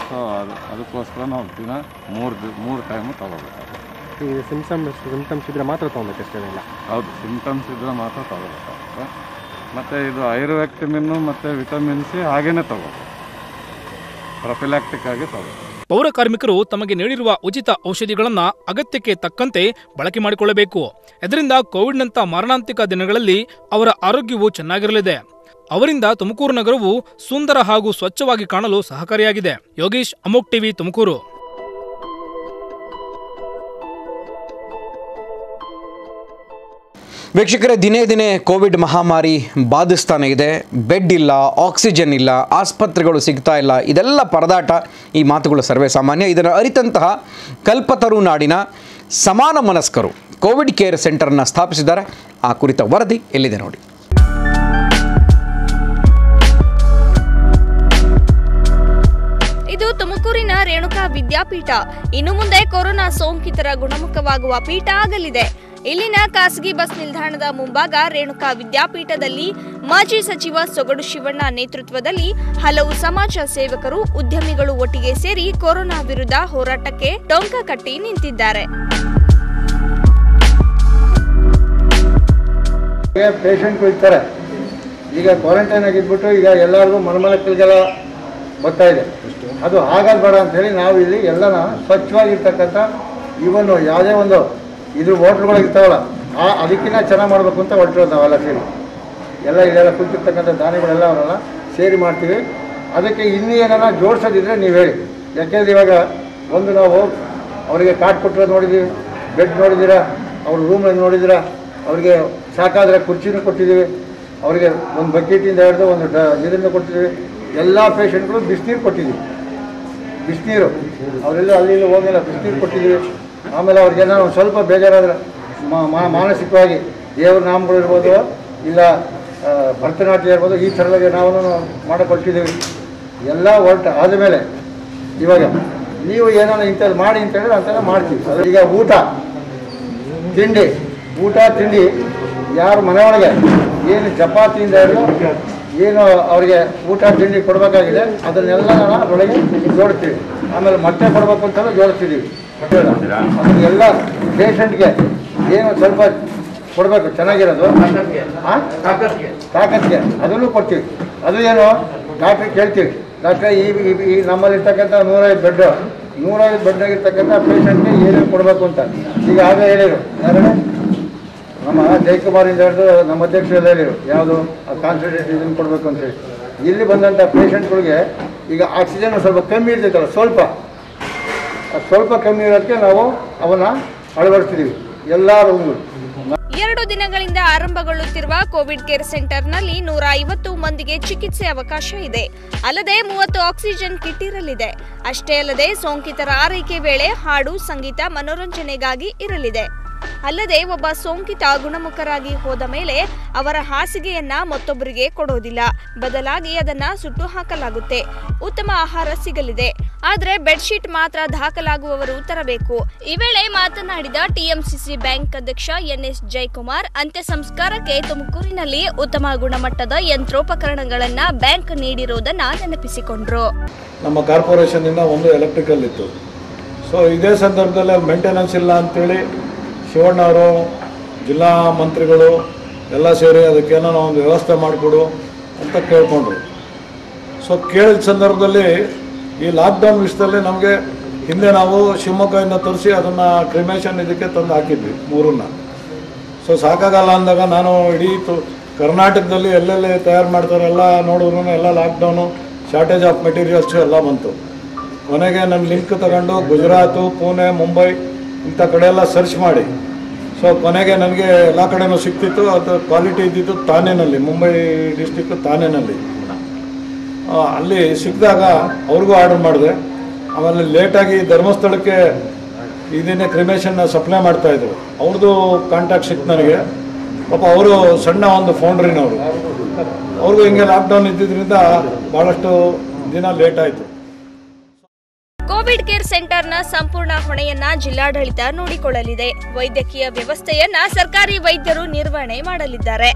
H: ಸೊ ಅದು ಅದಕ್ಕೋಸ್ಕರ ನಾವು ದಿನ ಮೂರು ಮೂರು ಟೈಮು ತಗೋಬೇಕಾಗುತ್ತೆ
I: ಈಗ ಸಿಮ್ಸಮ್ಸ್ ಸಿಮ್ಟಮ್ಸ್ ಇದ್ರೆ ಮಾತ್ರ ತೊಗೊಬೇಕಷ್ಟೇ ಇಲ್ಲ
H: ಹೌದು ಸಿಮ್ಟಮ್ಸ್ ಇದ್ದರೆ ಮಾತ್ರ ತಗೋಬೇಕಾಗುತ್ತೆ. ಮತ್ತು ಇದು ಐರೋವೆಕ್ಟಿಮಿನ್ನು ಮತ್ತು ವಿಟಮಿನ್ ಸಿ ಹಾಗೇ ತಗೋಬೇಕು. ಪ್ರೊಫಿಲಾಕ್ಟಿಕ್ ಆಗಿ ತಗೋಬೇಕು.
E: ಪೌರ ಕಾರ್ಮಿಕರು ತಮಗೆ ನೀಡಿರುವ ಉಚಿತ ಔಷಧಿಗಳನ್ನು ಅಗತ್ಯಕ್ಕೆ ತಕ್ಕಂತೆ ಬಳಕೆ ಮಾಡಿಕೊಳ್ಳಬೇಕು. ಇದರಿಂದ ಕೋವಿಡ್ನಂಥ ಮಾರಣಾಂತಿಕ ದಿನಗಳಲ್ಲಿ ಅವರ ಆರೋಗ್ಯವು ಚೆನ್ನಾಗಿರಲಿದೆ. ಅವರಿಂದ ತುಮಕೂರು ನಗರವು ಸುಂದರ ಹಾಗೂ ಸ್ವಚ್ಛವಾಗಿ ಕಾಣಲು ಸಹಕಾರಿಯಾಗಿದೆ. ಯೋಗೀಶ್, ಅಮೋಕ್ ಟಿವಿ, ತುಮಕೂರು.
A: ವೀಕ್ಷಕರೇ, ದಿನೇ ದಿನೇ ಕೋವಿಡ್ ಮಹಾಮಾರಿ ಬಾಧಿಸ್ತಾನೆ ಇದೆ. ಬೆಡ್ ಇಲ್ಲ, ಆಕ್ಸಿಜನ್ ಇಲ್ಲ, ಆಸ್ಪತ್ರೆಗಳು ಸಿಗ್ತಾ ಇಲ್ಲ. ಇದೆಲ್ಲ ಪರದಾಟ ಈ ಮಾತುಗಳು ಸರ್ವೇ ಸಾಮಾನ್ಯ. ಇದನ್ನು ಅರಿತಂತಹ ಕಲ್ಪತರು ನಾಡಿನ ಸಮಾನ ಮನಸ್ಕರು ಕೋವಿಡ್ ಕೇರ್ ಸೆಂಟರ್ನ ಸ್ಥಾಪಿಸಿದ್ದಾರೆ. ಆ ಕುರಿತ ವರದಿ ಎಲ್ಲಿದೆ ನೋಡಿ.
J: ರೇಣುಕಾ ವಿದ್ಯಾಪೀಠ. ಇನ್ನು ಮುಂದೆ ಕೊರೋನಾ ಸೋಂಕಿತರ ಗುಣಮುಖವಾಗುವ ಪೀಠ ಆಗಲಿದೆ. ಇಲ್ಲಿನ ಖಾಸಗಿ ಬಸ್ ನಿಲ್ದಾಣದ ಮುಂಭಾಗ ರೇಣುಕಾ ವಿದ್ಯಾಪೀಠದಲ್ಲಿ ಮಾಜಿ ಸಚಿವ ಸೊಗಡು ಶಿವಣ್ಣ ನೇತೃತ್ವದಲ್ಲಿ ಹಲವು ಸಮಾಜ ಸೇವಕರು, ಉದ್ಯಮಿಗಳು ಒಟ್ಟಿಗೆ ಸೇರಿ ಕೊರೋನಾ ವಿರುದ್ಧ ಹೋರಾಟಕ್ಕೆ ಟೊಂಕ ಕಟ್ಟಿ ನಿಂತಿದ್ದಾರೆ.
K: ಈಗ ಕ್ವಾರಂಟೈನ್ ಆಗಿದ್ಬಿಟ್ಟು ಈಗ ಎಲ್ಲರಿಗೂ ಮನಮಲಕ್ಕಳಿಗೆಲ್ಲ ಬರ್ತಾ ಇದೆ. ಅದು ಆಗಲ್ಲ ಬೇಡ ಅಂತೇಳಿ ನಾವು ಇಲ್ಲಿ ಎಲ್ಲನ ಸ್ವಚ್ಛವಾಗಿರ್ತಕ್ಕಂಥ ಇವನ್ನು ಯಾವುದೇ ಒಂದು ಇದು ಹೋಟ್ಲುಗಳಿರ್ತಾವಲ್ಲ ಆ ಅದಕ್ಕಿಂತ ಚೆನ್ನಾಗಿ ಮಾಡಬೇಕು ಅಂತ ಹೊರಟಿರೋದು ನಾವೆಲ್ಲ ಸೇರಿ. ಎಲ್ಲ ಇಲ್ಲೆಲ್ಲ ಕುಂತಿರ್ತಕ್ಕಂಥ ದಾನಿಗಳೆಲ್ಲ ಅವರೆಲ್ಲ ಸೇರಿ ಮಾಡ್ತೀವಿ. ಅದಕ್ಕೆ ಇನ್ನೂ ಏನಾರ ಜೋಡಿಸೋದಿದ್ರೆ ನೀವು ಹೇಳಿ. ಯಾಕೆಂದ್ರೆ ಇವಾಗ ಒಂದು ನಾವು ಅವರಿಗೆ ಕಾಟ್ ಕೊಟ್ಟಿರೋದು ನೋಡಿದ್ದೀವಿ ಬೆಡ್ ನೋಡಿದ್ದೀರಾ, ಅವ್ರ ರೂಮ್ನಲ್ಲಿ ನೋಡಿದ್ದೀರಾ, ಅವರಿಗೆ ಸಾಕಾದರೆ ಕುರ್ಚಿನೂ ಕೊಟ್ಟಿದ್ದೀವಿ, ಅವರಿಗೆ ಒಂದು ಬಕೆಟಿಂದ ಹಿಡಿದು ಒಂದು ಡ ಇದರಿಂದ ಕೊಟ್ಟಿದ್ದೀವಿ. ಎಲ್ಲ ಪೇಷಂಟ್ಗಳು ಬಿಸಿನೀರು ಕೊಟ್ಟಿದ್ದೀವಿ. ಬಿಸಿನೀರು. ಅವರೆಲ್ಲ ಅಲ್ಲಿ ಇಲ್ಲಿ ಹೋಗಿಲ್ಲ ಬಿಸಿನೀರು ಕೊಟ್ಟಿದ್ದೀವಿ ಆಮೇಲೆ ಅವ್ರಿಗೆಲ್ಲ ಒಂದು ಸ್ವಲ್ಪ ಬೇಜಾರಾದ್ರೆ ಮಾನಸಿಕವಾಗಿ ದೇವ್ರ ನಾಮಗಳು ಇರ್ಬೋದು, ಇಲ್ಲ ಭರತನಾಟ್ಯ ಇರ್ಬೋದು, ಈ ಥರದಾಗೆ ನಾವು ಮಾಡಿಕೊಟ್ಟಿದ್ದೀವಿ ಎಲ್ಲ ಹೊರಟ ಆದಮೇಲೆ ಇವಾಗ ನೀವು ಏನೋ ಇಂಥದ್ದು ಮಾಡಿ ಅಂತ ಹೇಳಿದ್ರೆ ಅಂತೆಲ್ಲ ಮಾಡ್ತೀವಿ. ಅದು ಈಗ ಊಟ, ತಿಂಡಿ ಊಟ, ತಿಂಡಿ ಯಾರು ಮನೆಯೊಳಗೆ ಏನು ಚಪಾತಿಯಿಂದ ಹಿಡಿದು ಏನು ಅವರಿಗೆ ಊಟ ತಿಂಡಿ ಕೊಡಬೇಕಾಗಿದೆ ಅದನ್ನೆಲ್ಲ ಒಳಗೆ ಜೋಡಿಸ್ತೀವಿ. ಆಮೇಲೆ ಮೊಟ್ಟೆ ಕೊಡಬೇಕು ಅಂತಲೂ ಜೋಡಿಸ್ತಿದ್ದೀವಿ ಎಲ್ಲ ಪೇಷಂಟ್ಗೆ ಏನು ಸ್ವಲ್ಪ ಕೊಡಬೇಕು ಚೆನ್ನಾಗಿರೋದು. ಆ? ತಾಕತ್ಗೆ ಅದನ್ನು ಕೊಡ್ತೀವಿ. ಅದು ಏನು ಡಾಕ್ಟ್ರಿಗೆ ಕೇಳ್ತೀವಿ. ಡಾಕ್ಟ್ರೆ ಈ ಈ- ಈ ನಮ್ಮಲ್ಲಿರ್ತಕ್ಕಂಥ ನೂರೈದು ಬೆಡ್ ನೂರೈದು ಬೆಡ್ಡಾಗಿರ್ತಕ್ಕಂಥ ಪೇಷಂಟ್ಗೆ ಏನೇನು ಕೊಡಬೇಕು ಅಂತ. ಈಗ ಆಗಲೇ ಹೇಳಿದರು. ಯಾರು ನಮ್ಮ ಜಯಕುಮಾರಿಂದ ಹಿಡಿದು ನಮ್ಮ ಅಧ್ಯಕ್ಷರು ಎಲ್ಲರೂ ಯಾವುದು? ಕಾನ್ಸಂಟ್ರೇಟ್ ಇದನ್ನು ಕೊಡಬೇಕು ಅಂತೇಳಿ ಇಲ್ಲಿ ಬಂದಂಥ ಪೇಷಂಟ್ಗಳಿಗೆ ಈಗ ಆಕ್ಸಿಜನ್ ಸ್ವಲ್ಪ ಕಮ್ಮಿ ಇರ್ತೈತಲ್ಲ, ಸ್ವಲ್ಪ. ಸ್ವಲ್ಪ ಕಮ್ಮಿ ಇರೋದಕ್ಕೆ ನಾವು ಅವನ್ನ ಅಳವಡಿಸ್ತಿದ್ದೀವಿ ಎಲ್ಲ ರೂಮ್ಗಳು
J: ಎರಡು ದಿನಗಳಿಂದ ಆರಂಭಗೊಳ್ಳುತ್ತಿರುವ ಕೋವಿಡ್ ಕೇರ್ ಸೆಂಟರ್ನಲ್ಲಿ ನೂರ ಐವತ್ತು ಮಂದಿಗೆ ಚಿಕಿತ್ಸೆ ಅವಕಾಶ ಇದೆ. ಅಲ್ಲದೆ ಮೂವತ್ತು ಆಕ್ಸಿಜನ್ ಕಿಟ್ ಇರಲಿದೆ. ಅಷ್ಟೇ ಅಲ್ಲದೆ ಸೋಂಕಿತರ ಆರೈಕೆ ವೇಳೆ ಹಾಡು, ಸಂಗೀತ, ಮನೋರಂಜನೆಗಾಗಿ ಇರಲಿದೆ. ಅಲ್ಲದೆ ಒಬ್ಬ ಸೋಂಕಿತ ಗುಣಮುಖರಾಗಿ ಹೋದ ಮೇಲೆ ಅವರ ಹಾಸಿಗೆಯನ್ನ ಮತ್ತೊಬ್ಬರಿಗೆ ಕೊಡೋದಿಲ್ಲ. ಬದಲಾಗಿ ಅದನ್ನ ಸುಟ್ಟು ಹಾಕಲಾಗುತ್ತೆ. ಉತ್ತಮ ಆಹಾರ ಸಿಗಲಿದೆ. ಆದ್ರೆ ಬೆಡ್ಶೀಟ್ ಮಾತ್ರ ದಾಖಲಾಗುವವರು ತರಬೇಕು. ಈ ವೇಳೆ ಮಾತನಾಡಿದ ಟಿಎಂಸಿಸಿ ಬ್ಯಾಂಕ್ ಅಧ್ಯಕ್ಷ ಎನ್ಎಸ್ ಜಯಕುಮಾರ್ ಅಂತ್ಯ ಸಂಸ್ಕಾರಕ್ಕೆ ತುಮಕೂರಿನಲ್ಲಿ ಉತ್ತಮ ಗುಣಮಟ್ಟದ ಯಂತ್ರೋಪಕರಣಗಳನ್ನ ಬ್ಯಾಂಕ್ ನೀಡಿರುವುದನ್ನ ನೆನಪಿಸಿಕೊಂಡ್ರು.
L: ನಮ್ಮ ಕಾರ್ಪೊರೇಷನ್ ಒಂದು ಎಲೆಕ್ಟ್ರಿಕಲ್ ಇತ್ತು. ಸೊ ಇದೇ ಸಂದರ್ಭದಲ್ಲಿ ಮೇಂಟೆನೆನ್ಸ್ ಇಲ್ಲ ಅಂತೇಳಿ ಶಿವಣ್ಣವರು, ಜಿಲ್ಲಾ ಮಂತ್ರಿಗಳು ಎಲ್ಲ ಸೇರಿ ಅದಕ್ಕೇನೋ ಒಂದು ವ್ಯವಸ್ಥೆ ಮಾಡಿಕೊಡು ಅಂತ ಕೇಳ್ಕೊಂಡ್ರು. ಸೊ ಕೇಳಿದ ಸಂದರ್ಭದಲ್ಲಿ ಈ ಲಾಕ್ಡೌನ್ ವಿಷಯದಲ್ಲಿ ನಮಗೆ ಹಿಂದೆ ನಾವು ಶಿವಮೊಗ್ಗದಿಂದ ತರಿಸಿ ಅದನ್ನು ಕ್ರಿಮೇಷನ್ ಇದಕ್ಕೆ ತಂದು ಹಾಕಿದ್ವಿ, ಮೂರನ್ನ. ಸೊ ಸಾಕಾಗಲ್ಲ ಅಂದಾಗ ನಾನು ಇಡೀ ಕರ್ನಾಟಕದಲ್ಲಿ ಎಲ್ಲೆಲ್ಲಿ ತಯಾರು ಮಾಡ್ತಾರೆ ಎಲ್ಲ ನೋಡಿದ್ರು ಎಲ್ಲ ಲಾಕ್ಡೌನು ಶಾರ್ಟೇಜ್ ಆಫ್ ಮೆಟೀರಿಯಲ್ಸು ಎಲ್ಲ ಬಂತು. ಕೊನೆಗೆ ನನ್ನ ಲಿಂಕ್ ತಗೊಂಡು ಗುಜರಾತು, ಪುಣೆ, ಮುಂಬೈ ಇಂಥ ಕಡೆ ಎಲ್ಲ ಸರ್ಚ್ ಮಾಡಿ. ಸೊ ಕೊನೆಗೆ ನನಗೆ ಎಲ್ಲ ಕಡೆನೂ ಸಿಕ್ತಿತ್ತು. ಅದು ಕ್ವಾಲಿಟಿ ಇದ್ದಿದ್ದು ತಾನೇನಲ್ಲಿ, ಮುಂಬೈ ಡಿಸ್ಟಿಕ್ ತಾನೇನಲ್ಲಿ. ಅಲ್ಲಿ ಸಿಕ್ಕಿದಾಗ ಅವ್ರಿಗೂ ಆರ್ಡರ್ ಮಾಡಿದೆ. ಆಮೇಲೆ ಲೇಟಾಗಿ ಧರ್ಮಸ್ಥಳಕ್ಕೆ ಇದನ್ನೇ ಕ್ರಿಮೇಷನ್ನ ಸಪ್ಲೈ ಮಾಡ್ತಾ ಇದ್ರು. ಅವ್ರದ್ದು ಕಾಂಟ್ಯಾಕ್ಟ್ ಸಿಕ್ತು ನನಗೆ. ಪಾಪ ಅವರು ಸಣ್ಣ ಒಂದು ಫೌಂಡ್ರಿನವರು ಅವ್ರಿಗೂ ಹಿಂಗೆ ಲಾಕ್ಡೌನ್ ಇದ್ದಿದ್ದರಿಂದ ಭಾಳಷ್ಟು ದಿನ ಲೇಟ್ ಆಯಿತು.
J: ಕೋವಿಡ್ ಕೇರ್ ಸೆಂಟರ್ನ ಸಂಪೂರ್ಣ ಹೊಣೆಯನ್ನ ಜಿಲ್ಲಾಡಳಿತ ನೋಡಿಕೊಳ್ಳಲಿದೆ. ವೈದ್ಯಕೀಯ ವ್ಯವಸ್ಥೆಯನ್ನ ಸರ್ಕಾರಿ ವೈದ್ಯರು ನಿರ್ವಹಣೆ ಮಾಡಲಿದ್ದಾರೆ.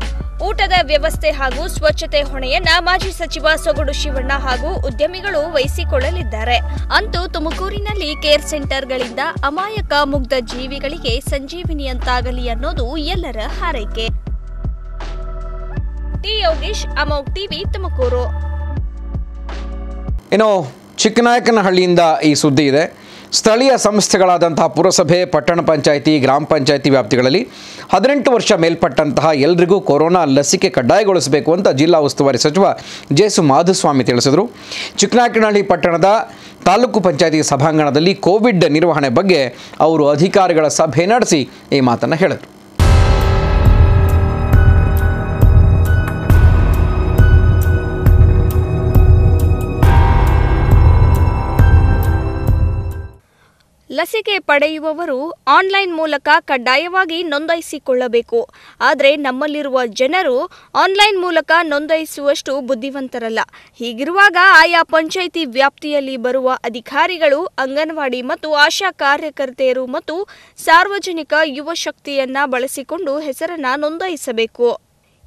J: ಊಟದ ವ್ಯವಸ್ಥೆ ಹಾಗೂ ಸ್ವಚ್ಛತೆ ಹೊಣೆಯನ್ನ ಮಾಜಿ ಸಚಿವ ಸೊಗಡು ಶಿವಣ್ಣ ಹಾಗೂ ಉದ್ಯಮಿಗಳು ವಹಿಸಿಕೊಳ್ಳಲಿದ್ದಾರೆ. ಅಂತೂ ತುಮಕೂರಿನಲ್ಲಿ ಕೇರ್ ಸೆಂಟರ್ಗಳಿಂದ ಅಮಾಯಕ ಮುಗ್ಧ ಜೀವಿಗಳಿಗೆ ಸಂಜೀವಿನಿಯಂತಾಗಲಿ ಅನ್ನೋದು ಎಲ್ಲರ ಹಾರೈಕೆ. ಟಿ ಯೋಗೀಶ್ ಅಮೋಕ್ ಟಿವಿ ತುಮಕೂರು.
A: ಚಿಕ್ಕನಾಯಕನಹಳ್ಳಿಯಿಂದ ಈ ಸುದ್ದಿ ಇದೆ. ಸ್ಥಳೀಯ ಸಂಸ್ಥೆಗಳಾದಂತಹ ಪುರಸಭೆ, ಪಟ್ಟಣ ಪಂಚಾಯಿತಿ, ಗ್ರಾಮ ಪಂಚಾಯಿತಿ ವ್ಯಾಪ್ತಿಗಳಲ್ಲಿ ಹದಿನೆಂಟು ವರ್ಷ ಮೇಲ್ಪಟ್ಟಂತಹ ಎಲ್ರಿಗೂ ಕೊರೋನಾ ಲಸಿಕೆ ಕಡ್ಡಾಯಗೊಳಿಸಬೇಕು ಅಂತ ಜಿಲ್ಲಾ ಉಸ್ತುವಾರಿ ಸಚಿವ ಜೇಸು ಮಾಧುಸ್ವಾಮಿ ತಿಳಿಸಿದರು. ಚಿಕ್ಕನಾಯಕನಹಳ್ಳಿ ಪಟ್ಟಣದ ತಾಲೂಕು ಪಂಚಾಯಿತಿ ಸಭಾಂಗಣದಲ್ಲಿ ಕೋವಿಡ್ ನಿರ್ವಹಣೆ ಬಗ್ಗೆ ಅವರು ಅಧಿಕಾರಿಗಳ ಸಭೆ ನಡೆಸಿ ಈ ಮಾತನ್ನು ಹೇಳಿದರು.
J: ಲಸಿಕೆ ಪಡೆಯುವವರು ಆನ್ಲೈನ್ ಮೂಲಕ ಕಡ್ಡಾಯವಾಗಿ ನೋಂದಾಯಿಸಿಕೊಳ್ಳಬೇಕು. ಆದರೆ ನಮ್ಮಲ್ಲಿರುವ ಜನರು ಆನ್ಲೈನ್ ಮೂಲಕ ನೋಂದಾಯಿಸುವಷ್ಟು ಬುದ್ಧಿವಂತರಲ್ಲ. ಹೀಗಿರುವಾಗ ಆಯಾ ಪಂಚಾಯಿತಿ ವ್ಯಾಪ್ತಿಯಲ್ಲಿ ಬರುವ ಅಧಿಕಾರಿಗಳು, ಅಂಗನವಾಡಿ ಮತ್ತು ಆಶಾ ಕಾರ್ಯಕರ್ತೆಯರು ಮತ್ತು ಸಾರ್ವಜನಿಕ ಯುವ ಶಕ್ತಿಯನ್ನ ಬಳಸಿಕೊಂಡು ಹೆಸರನ್ನ ನೋಂದಾಯಿಸಬೇಕು.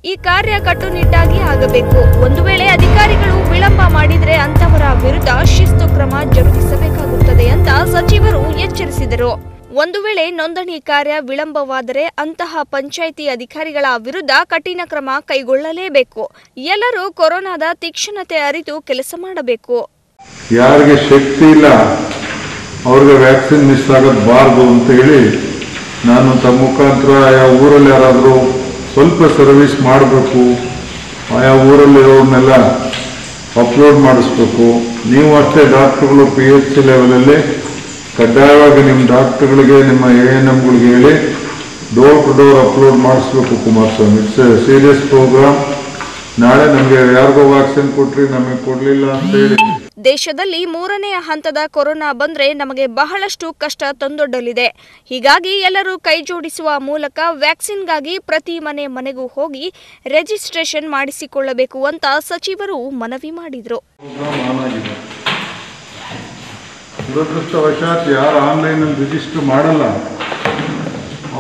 J: ಈ ಕಾರ್ಯ ಕಟ್ಟುನಿಟ್ಟಾಗಿ ಆಗಬೇಕು. ಒಂದು ವೇಳೆ ಅಧಿಕಾರಿಗಳು ವಿಳಂಬ ಮಾಡಿದರೆ ಅಂತವರ ವಿರುದ್ಧ ಶಿಸ್ತು ಕ್ರಮ ಜರುಗಿಸಬೇಕಾಗುತ್ತದೆ ಅಂತ ಸಚಿವರು ಎಚ್ಚರಿಸಿದರು. ಒಂದು ವೇಳೆ ನೋಂದಣಿ ಕಾರ್ಯ ವಿಳಂಬವಾದರೆ ಅಂತಹ ಪಂಚಾಯಿತಿ ಅಧಿಕಾರಿಗಳ ವಿರುದ್ಧ ಕಠಿಣ ಕ್ರಮ ಕೈಗೊಳ್ಳಲೇಬೇಕು. ಎಲ್ಲರೂ ಕೊರೋನಾದ ತೀಕ್ಷ್ಣತೆ ಅರಿತು ಕೆಲಸ ಮಾಡಬೇಕು.
L: ಯಾರಿಗೆ ಶಕ್ತಿ ಇಲ್ಲ, ಅವ್ರಿಗೆ ವ್ಯಾಕ್ಸಿನ್ ಮಿಸ್ ಆಗಬಾರ್ದು ಅಂತ ಹೇಳಿ
M: ನಾನು ತಮ್ಮ ಮುಖಾಂತರ ಆಯಾ ಊರಲ್ಲಿ ಯಾರಾದರೂ ಸ್ವಲ್ಪ ಸರ್ವಿಸ್ ಮಾಡಬೇಕು. ಆಯಾ ಊರಲ್ಲಿರೋರ್ನೆಲ್ಲ ಅಪ್ಲೋಡ್ ಮಾಡಿಸ್ಬೇಕು. ನೀವು ಅಷ್ಟೇ ಡಾಕ್ಟ್ರುಗಳು ಪಿ ಎಚ್ ಸಿ ಲೆವೆಲಲ್ಲಿ ಕಡ್ಡಾಯವಾಗಿ ನಿಮ್ಮ ಡಾಕ್ಟ್ರುಗಳಿಗೆ, ನಿಮ್ಮ ಎ ಎನ್ ಎಮ್ಗಳಿಗೆ ಹೇಳಿ ಡೋರ್ ಟು ಡೋರ್ ಅಪ್ಲೋಡ್ ಮಾಡಿಸ್ಬೇಕು ಕುಮಾರಸ್ವಾಮಿ. ಇಟ್ಸ್ ಸೀರಿಯಸ್ ಪ್ರೋಗ್ರಾಮ್ ನಾಳೆ ನಮಗೆ ಯಾರಿಗೋ ವ್ಯಾಕ್ಸಿನ್ ಕೊಟ್ರಿ ನಮಗೆ ಕೊಡಲಿಲ್ಲ ಅಂತ ಹೇಳಿ.
J: ದೇಶದಲ್ಲಿ ಮೂರನೆಯ ಹಂತದ ಕೊರೋನಾ ಬಂದ್ರೆ ನಮಗೆ ಬಹಳಷ್ಟು ಕಷ್ಟ ತಂದೊಡ್ಡಲಿದೆ. ಹೀಗಾಗಿ ಎಲ್ಲರೂ ಕೈ ಜೋಡಿಸುವ ಮೂಲಕ ವ್ಯಾಕ್ಸಿನ್ಗಾಗಿ ಪ್ರತಿ ಮನೆ ಮನೆಗೂ ಹೋಗಿ ರಿಜಿಸ್ಟ್ರೇಷನ್ ಮಾಡಿಸಿಕೊಳ್ಳಬೇಕು ಅಂತ ಸಚಿವರು ಮನವಿ ಮಾಡಿದರು.
M: ದುರದೃಷ್ಟವಶಾತ್ ಯಾರು ಆನ್ಲೈನಲ್ಲಿ ರಿಜಿಸ್ಟರ್ ಮಾಡಲ್ಲ.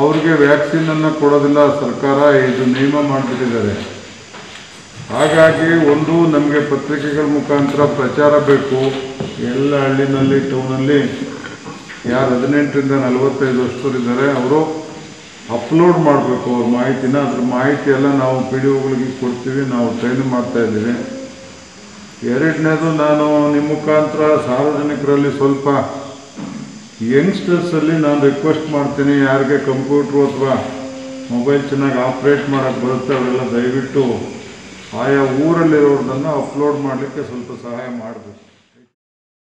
M: ಅವ್ರಿಗೆ ವ್ಯಾಕ್ಸಿನ್ ಅನ್ನು ಕೊಡೋದಿಲ್ಲ ಸರ್ಕಾರ ಇದು ನಿಯಮ ಮಾಡಿಬಿಟ್ಟಿದ್ದಾರೆ. ಹಾಗಾಗಿ ಒಂದು ನಮಗೆ ಪತ್ರಿಕೆಗಳ ಮುಖಾಂತರ ಪ್ರಚಾರ ಬೇಕು. ಎಲ್ಲ ಹಳ್ಳಿನಲ್ಲಿ, ಟೌನಲ್ಲಿ ಯಾರು ಹದಿನೆಂಟರಿಂದ ನಲವತ್ತೈದು ವರ್ಷದವರಿದ್ದಾರೆ ಅವರು ಅಪ್ಲೋಡ್ ಮಾಡಬೇಕು ಅವ್ರ ಮಾಹಿತಿನ. ಅದ್ರ ಮಾಹಿತಿ ಎಲ್ಲ ನಾವು ಪಿ ಡಿ ಒಗಳಿಗೆ ಕೊಡ್ತೀವಿ, ನಾವು ಟ್ರೈನ್ ಮಾಡ್ತಾ ಇದ್ದೀವಿ. ಎರಡನೇದು, ನಾನು ನಿಮ್ಮ ಮುಖಾಂತರ ಸಾರ್ವಜನಿಕರಲ್ಲಿ ಸ್ವಲ್ಪ ಯಂಗ್ಸ್ಟರ್ಸಲ್ಲಿ ನಾನು ರಿಕ್ವೆಸ್ಟ್ ಮಾಡ್ತೀನಿ, ಯಾರಿಗೆ ಕಂಪ್ಯೂಟ್ರು ಅಥವಾ ಮೊಬೈಲ್ ಚೆನ್ನಾಗಿ ಆಪ್ರೇಟ್ ಮಾಡೋಕ್ಕೆ ಬರುತ್ತೆ, ಅವರೆಲ್ಲ ದಯವಿಟ್ಟು ಆಯಾ ಊರಲ್ಲಿರೋದನ್ನು ಅಪ್ಲೋಡ್ ಮಾಡಲಿಕ್ಕೆ ಸ್ವಲ್ಪ ಸಹಾಯ ಮಾಡಬೇಕು.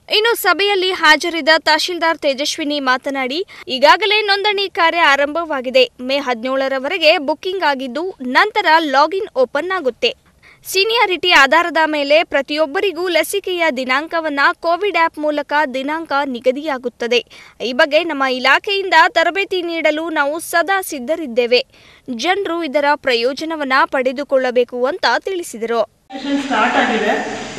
J: ಇನ್ನು ಸಭೆಯಲ್ಲಿ ಹಾಜರಿದ್ದ ತಹಶೀಲ್ದಾರ್ ತೇಜಸ್ವಿನಿ ಮಾತನಾಡಿ, ಈಗಾಗಲೇ ನೋಂದಣಿ ಕಾರ್ಯ ಆರಂಭವಾಗಿದೆ. ಮೇ ಹದಿನೇಳರವರೆಗೆ ಬುಕ್ಕಿಂಗ್ ಆಗಿದ್ದು, ನಂತರ ಲಾಗಿನ್ ಓಪನ್ ಆಗುತ್ತೆ. ಸೀನಿಯಾರಿಟಿ ಆಧಾರದ ಮೇಲೆ ಪ್ರತಿಯೊಬ್ಬರಿಗೂ ಲಸಿಕೆಯ ದಿನಾಂಕವನ್ನ ಕೋವಿಡ್ ಆಪ್ ಮೂಲಕ ದಿನಾಂಕ ನಿಗದಿಯಾಗುತ್ತದೆ. ಈ ಬಗ್ಗೆ ನಮ್ಮ ಇಲಾಖೆಯಿಂದ ತರಬೇತಿ ನೀಡಲು ನಾವು ಸದಾ ಸಿದ್ಧರಿದ್ದೇವೆ. ಜನರು ಇದರ ಪ್ರಯೋಜನವನ್ನ ಪಡೆದುಕೊಳ್ಳಬೇಕು ಅಂತ ತಿಳಿಸಿದರು.
N: ಸ್ಟಾರ್ಟ್ ಆಗಿದೆ.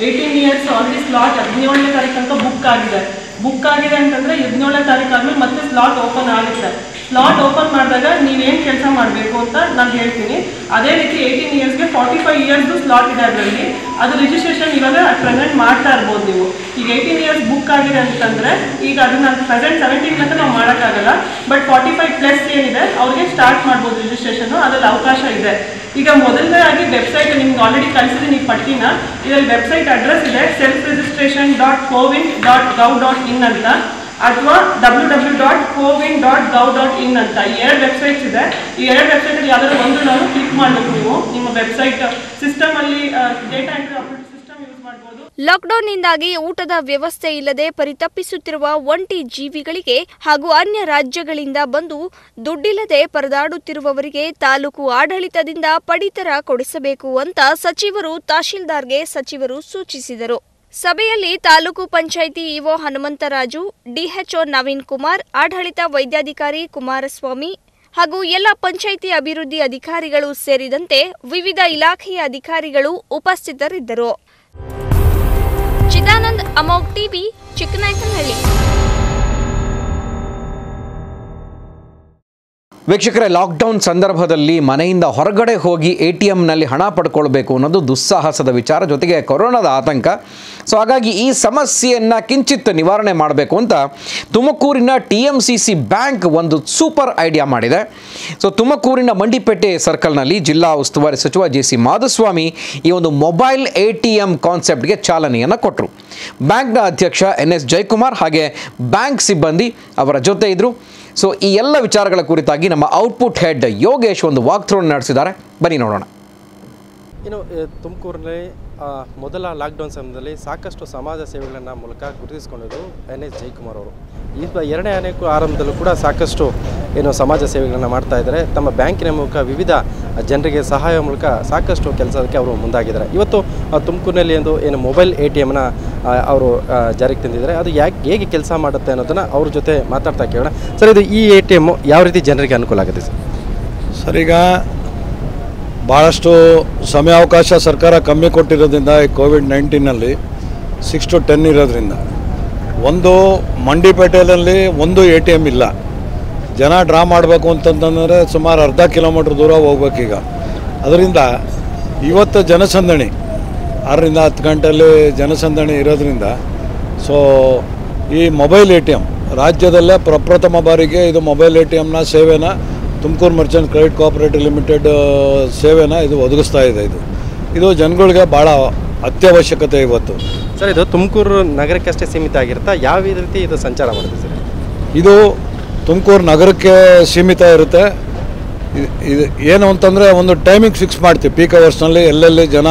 N: ಏಯ್ಟೀನ್ ಇಯರ್ಸ್ ಆಲ್ರೆಡಿ ಸ್ಲಾಟ್ ಹದಿನೇಳನೇ ತಾರೀಕು ಅಂತ ಬುಕ್ ಆಗಿದೆ. ಬುಕ್ ಆಗಿದೆ ಅಂತಂದ್ರೆ ಹದಿನೇಳನೇ ತಾರೀಕು ಆದ್ಮೇಲೆ ಮತ್ತೆ ಸ್ಲಾಟ್ ಓಪನ್ ಆಗುತ್ತೆ. ಸ್ಲಾಟ್ ಓಪನ್ ಮಾಡಿದಾಗ ನೀವೇನು ಕೆಲಸ ಮಾಡಬೇಕು ಅಂತ ನಾನು ಹೇಳ್ತೀನಿ. ಅದೇ ರೀತಿ ಏಯ್ಟೀನ್ ಇಯರ್ಸ್ಗೆ ಫಾರ್ಟಿ ಫೈವ್ ಇಯರ್ಸ್ದು ಸ್ಲಾಟ್ ಇದೆ ಅದರಲ್ಲಿ. ಅದು ರಿಜಿಸ್ಟ್ರೇಷನ್ ಇವಾಗ ಪ್ರೆಸೆಂಟ್ ಮಾಡ್ತಾ ಇರ್ಬೋದು ನೀವು. ಈಗ ಏಯ್ಟೀನ್ ಇಯರ್ಸ್ ಬುಕ್ ಆಗಿದೆ ಅಂತಂದರೆ ಈಗ ಅದನ್ನ ಪ್ರೆಸೆಂಟ್ ಸೆವೆಂಟೀನ್ ಅಂತ ನಾವು ಮಾಡೋಕ್ಕಾಗಲ್ಲ. ಬಟ್ ಫಾರ್ಟಿ ಫೈವ್ ಪ್ಲಸ್ ಏನಿದೆ, ಅವ್ರಿಗೆ ಸ್ಟಾರ್ಟ್ ಮಾಡ್ಬೋದು ರಿಜಿಸ್ಟ್ರೇಷನು ಅದರಲ್ಲಿ ಅವಕಾಶ ಇದೆ. ಈಗ ಮೊದಲನೇ ಆಗಿ ವೆಬ್ಸೈಟ್ ನಿಮ್ಗೆ ಆಲ್ರೆಡಿ ಕಳಿಸಿದ್ದೀನಿ ನೀವು ಪಟ್ಟಿನ ಇದರಲ್ಲಿ ವೆಬ್ಸೈಟ್ ಅಡ್ರೆಸ್ ಇದೆ self registration dot CoWIN dot gov dot in ಅಂತ. ಅಥವಾ W W dot CoWIN dot gov dot in ಅಂತ. ಈ ಎರಡು ವೆಬ್ಸೈಟ್ಸ್ ಇದೆ. ಈ ಎರಡು ವೆಬ್ಸೈಟಲ್ಲಿ ಯಾವ್ದಾದ್ರು ಒಂದು ನಾನು ಕ್ಲಿಕ್ ಮಾಡಬೇಕು ನೀವು. ನಿಮ್ಮ website ಸಿಸ್ಟಮಲ್ಲಿ data entry update system use ಮಾಡ್ಬೋದು.
J: ಲಾಕ್ಡೌನ್ನಿಂದಾಗಿ ಊಟದ ವ್ಯವಸ್ಥೆ ಇಲ್ಲದೆ ಪರಿತಪ್ಪಿಸುತ್ತಿರುವ ಒಂಟಿ ಜೀವಿಗಳಿಗೆ ಹಾಗೂ ಅನ್ಯ ರಾಜ್ಯಗಳಿಂದ ಬಂದು ದುಡ್ಡಿಲ್ಲದೆ ಪರದಾಡುತ್ತಿರುವವರಿಗೆ ತಾಲೂಕು ಆಡಳಿತದಿಂದ ಪಡಿತರ ಕೊಡಿಸಬೇಕು ಅಂತ ಸಚಿವರು ತಹಶೀಲ್ದಾರ್ಗೆ ಸಚಿವರು ಸೂಚಿಸಿದರು. ಸಭೆಯಲ್ಲಿ ತಾಲೂಕು ಪಂಚಾಯಿತಿ ಇಒ ಹನುಮಂತರಾಜು ಡಿಎಚ್ಒ ನವೀನ್ ಕುಮಾರ್, ಆಡಳಿತ ವೈದ್ಯಾಧಿಕಾರಿ ಕುಮಾರಸ್ವಾಮಿ ಹಾಗೂ ಎಲ್ಲ ಪಂಚಾಯಿತಿ ಅಭಿವೃದ್ಧಿ ಅಧಿಕಾರಿಗಳು ಸೇರಿದಂತೆ ವಿವಿಧ ಇಲಾಖೆಯ ಅಧಿಕಾರಿಗಳು ಉಪಸ್ಥಿತರಿದ್ದರು. Chidanand B TV, Chikkanayakanahalli.
A: ವೀಕ್ಷಕರೇ ಲಾಕ್ಡೌನ್ ಸಂದರ್ಭದಲ್ಲಿ ಮನೆಯಿಂದ ಹೊರಗಡೆ ಹೋಗಿ ಎ ಟಿ ಎಮ್ನಲ್ಲಿ ಹಣ ಪಡ್ಕೊಳ್ಬೇಕು ಅನ್ನೋದು ದುಸ್ಸಾಹಸದ ವಿಚಾರ, ಜೊತೆಗೆ ಕೊರೋನಾದ ಆತಂಕ. ಸೊ ಹಾಗಾಗಿ ಈ ಸಮಸ್ಯೆಯನ್ನು ಕಿಂಚಿತ್ ನಿವಾರಣೆ ಮಾಡಬೇಕು ಅಂತ ತುಮಕೂರಿನ T M C C bank ಒಂದು ಸೂಪರ್ ಐಡಿಯಾ ಮಾಡಿದೆ. ಸೊ ತುಮಕೂರಿನ ಮಂಡಿಪೇಟೆ ಸರ್ಕಲ್ನಲ್ಲಿ ಜಿಲ್ಲಾ ಉಸ್ತುವಾರಿ ಸಚಿವ ಜೆ ಸಿ ಮಾಧುಸ್ವಾಮಿ ಈ ಒಂದು ಮೊಬೈಲ್ ಎ ಟಿ ಎಂ ಕಾನ್ಸೆಪ್ಟ್ಗೆ ಚಾಲನೆಯನ್ನು ಕೊಟ್ಟರು ಬ್ಯಾಂಕ್ನ ಅಧ್ಯಕ್ಷ ಎನ್ ಎಸ್ ಜಯಕುಮಾರ್ ಹಾಗೆ ಬ್ಯಾಂಕ್ ಸಿಬ್ಬಂದಿ ಅವರ ಜೊತೆ ಇದ್ದರು ಸೊ ಈ ಎಲ್ಲ ವಿಚಾರಗಳ ಕುರಿತಾಗಿ ನಮ್ಮ ಔಟ್ಪುಟ್ ಹೆಡ್ ಯೋಗೇಶ್ ಒಂದು ವಾಕ್ ಥ್ರೋ ನಡೆಸಿದ್ದಾರೆ. ಬನ್ನಿ ನೋಡೋಣ.
I: ಇನ್ನು ತುಮಕೂರಿನಲ್ಲಿ ಮೊದಲ ಲಾಕ್ಡೌನ್ ಸಮಯದಲ್ಲಿ ಸಾಕಷ್ಟು ಸಮಾಜ ಸೇವೆಗಳನ್ನ ಮೂಲಕ ಗುರುತಿಸಿಕೊಂಡಿದ್ದು ಎನ್ ಎಸ್ ಜಯಕುಮಾರ್ ಅವರು. ಈ ಎರಡನೇ ಅನೇಕ ಆರಂಭದಲ್ಲೂ ಕೂಡ ಸಾಕಷ್ಟು, ಏನು, ಸಮಾಜ ಸೇವೆಗಳನ್ನು ಮಾಡ್ತಾ ಇದ್ದಾರೆ. ತಮ್ಮ ಬ್ಯಾಂಕಿನ ಮೂಲಕ ವಿವಿಧ ಜನರಿಗೆ ಸಹಾಯ ಮೂಲಕ ಸಾಕಷ್ಟು ಕೆಲಸಕ್ಕೆ ಅವರು ಮುಂದಾಗಿದ್ದಾರೆ. ಇವತ್ತು ತುಮಕೂರಿನಲ್ಲಿ ಒಂದು, ಏನು, ಮೊಬೈಲ್ ಎ ಟಿ ಎಮ್ನ ಅವರು ಜಾರಿಗೆ ತಂದಿದ್ದಾರೆ. ಅದು ಯಾಕೆ, ಹೇಗೆ ಕೆಲಸ ಮಾಡುತ್ತೆ ಅನ್ನೋದನ್ನು ಅವ್ರ ಜೊತೆ ಮಾತಾಡ್ತಾ ಕೇಳೋಣ. ಸರ್, ಇದು ಈ ಎ ಟಿ ಎಮ್ಮು ಯಾವ ರೀತಿ ಜನರಿಗೆ ಅನುಕೂಲ ಆಗುತ್ತೆ ಸರ್?
L: ಸರ್, ಈಗ ಭಾಳಷ್ಟು ಸಮಯಾವಕಾಶ ಸರ್ಕಾರ ಕಮ್ಮಿ ಕೊಟ್ಟಿರೋದ್ರಿಂದ ಈ ಕೋವಿಡ್ ನೈನ್ಟೀನಲ್ಲಿ ಸಿಕ್ಸ್ ಟು ಟೆನ್ ಇರೋದ್ರಿಂದ. ಒಂದು ಮಂಡಿಪೇಟೆಯಲ್ಲಿ ಒಂದು ಎ ಟಿ ಎಂ ಇಲ್ಲ. ಜನ ಡ್ರಾ ಮಾಡಬೇಕು ಅಂತಂತಂದರೆ ಸುಮಾರು ಅರ್ಧ ಕಿಲೋಮೀಟ್ರ್ ದೂರ ಹೋಗ್ಬೇಕೀಗ. ಅದರಿಂದ ಇವತ್ತು ಜನಸಂದಣಿ, ಆರರಿಂದ ಹತ್ತು ಗಂಟೆಯಲ್ಲಿ ಜನಸಂದಣಿ ಇರೋದ್ರಿಂದ ಸೊ ಈ ಮೊಬೈಲ್ ಎ ಟಿ ಎಂ ರಾಜ್ಯದಲ್ಲೇ ಪ್ರಪ್ರಥಮ ಬಾರಿಗೆ ಇದು ಮೊಬೈಲ್ ಎ ಟಿ ಎಮ್ನ ಸೇವೆನ Tumakuru merchant credit cooperative limited ಸೇವೆನ ಇದು ಒದಗಿಸ್ತಾ ಇದೆ ಇದು. ಇದು ಜನಗಳಿಗೆ ಭಾಳ ಅತ್ಯವಶ್ಯಕತೆ ಇವತ್ತು.
I: ಸರ್ ಇದು ತುಮಕೂರು ನಗರಕ್ಕಷ್ಟೇ ಸೀಮಿತ ಆಗಿರುತ್ತಾ? ಯಾವ ರೀತಿ ಇದು ಸಂಚಾರ ಮಾಡುತ್ತೆ ಸರ್?
L: ಇದು ತುಮಕೂರು ನಗರಕ್ಕೆ ಸೀಮಿತ ಇರುತ್ತೆ. ಇದು ಏನು ಅಂತಂದರೆ ಒಂದು ಟೈಮಿಂಗ್ ಫಿಕ್ಸ್ ಮಾಡ್ತೀವಿ. ಪೀಕ್ ಅವರ್ಸ್ನಲ್ಲಿ ಎಲ್ಲೆಲ್ಲಿ ಜನ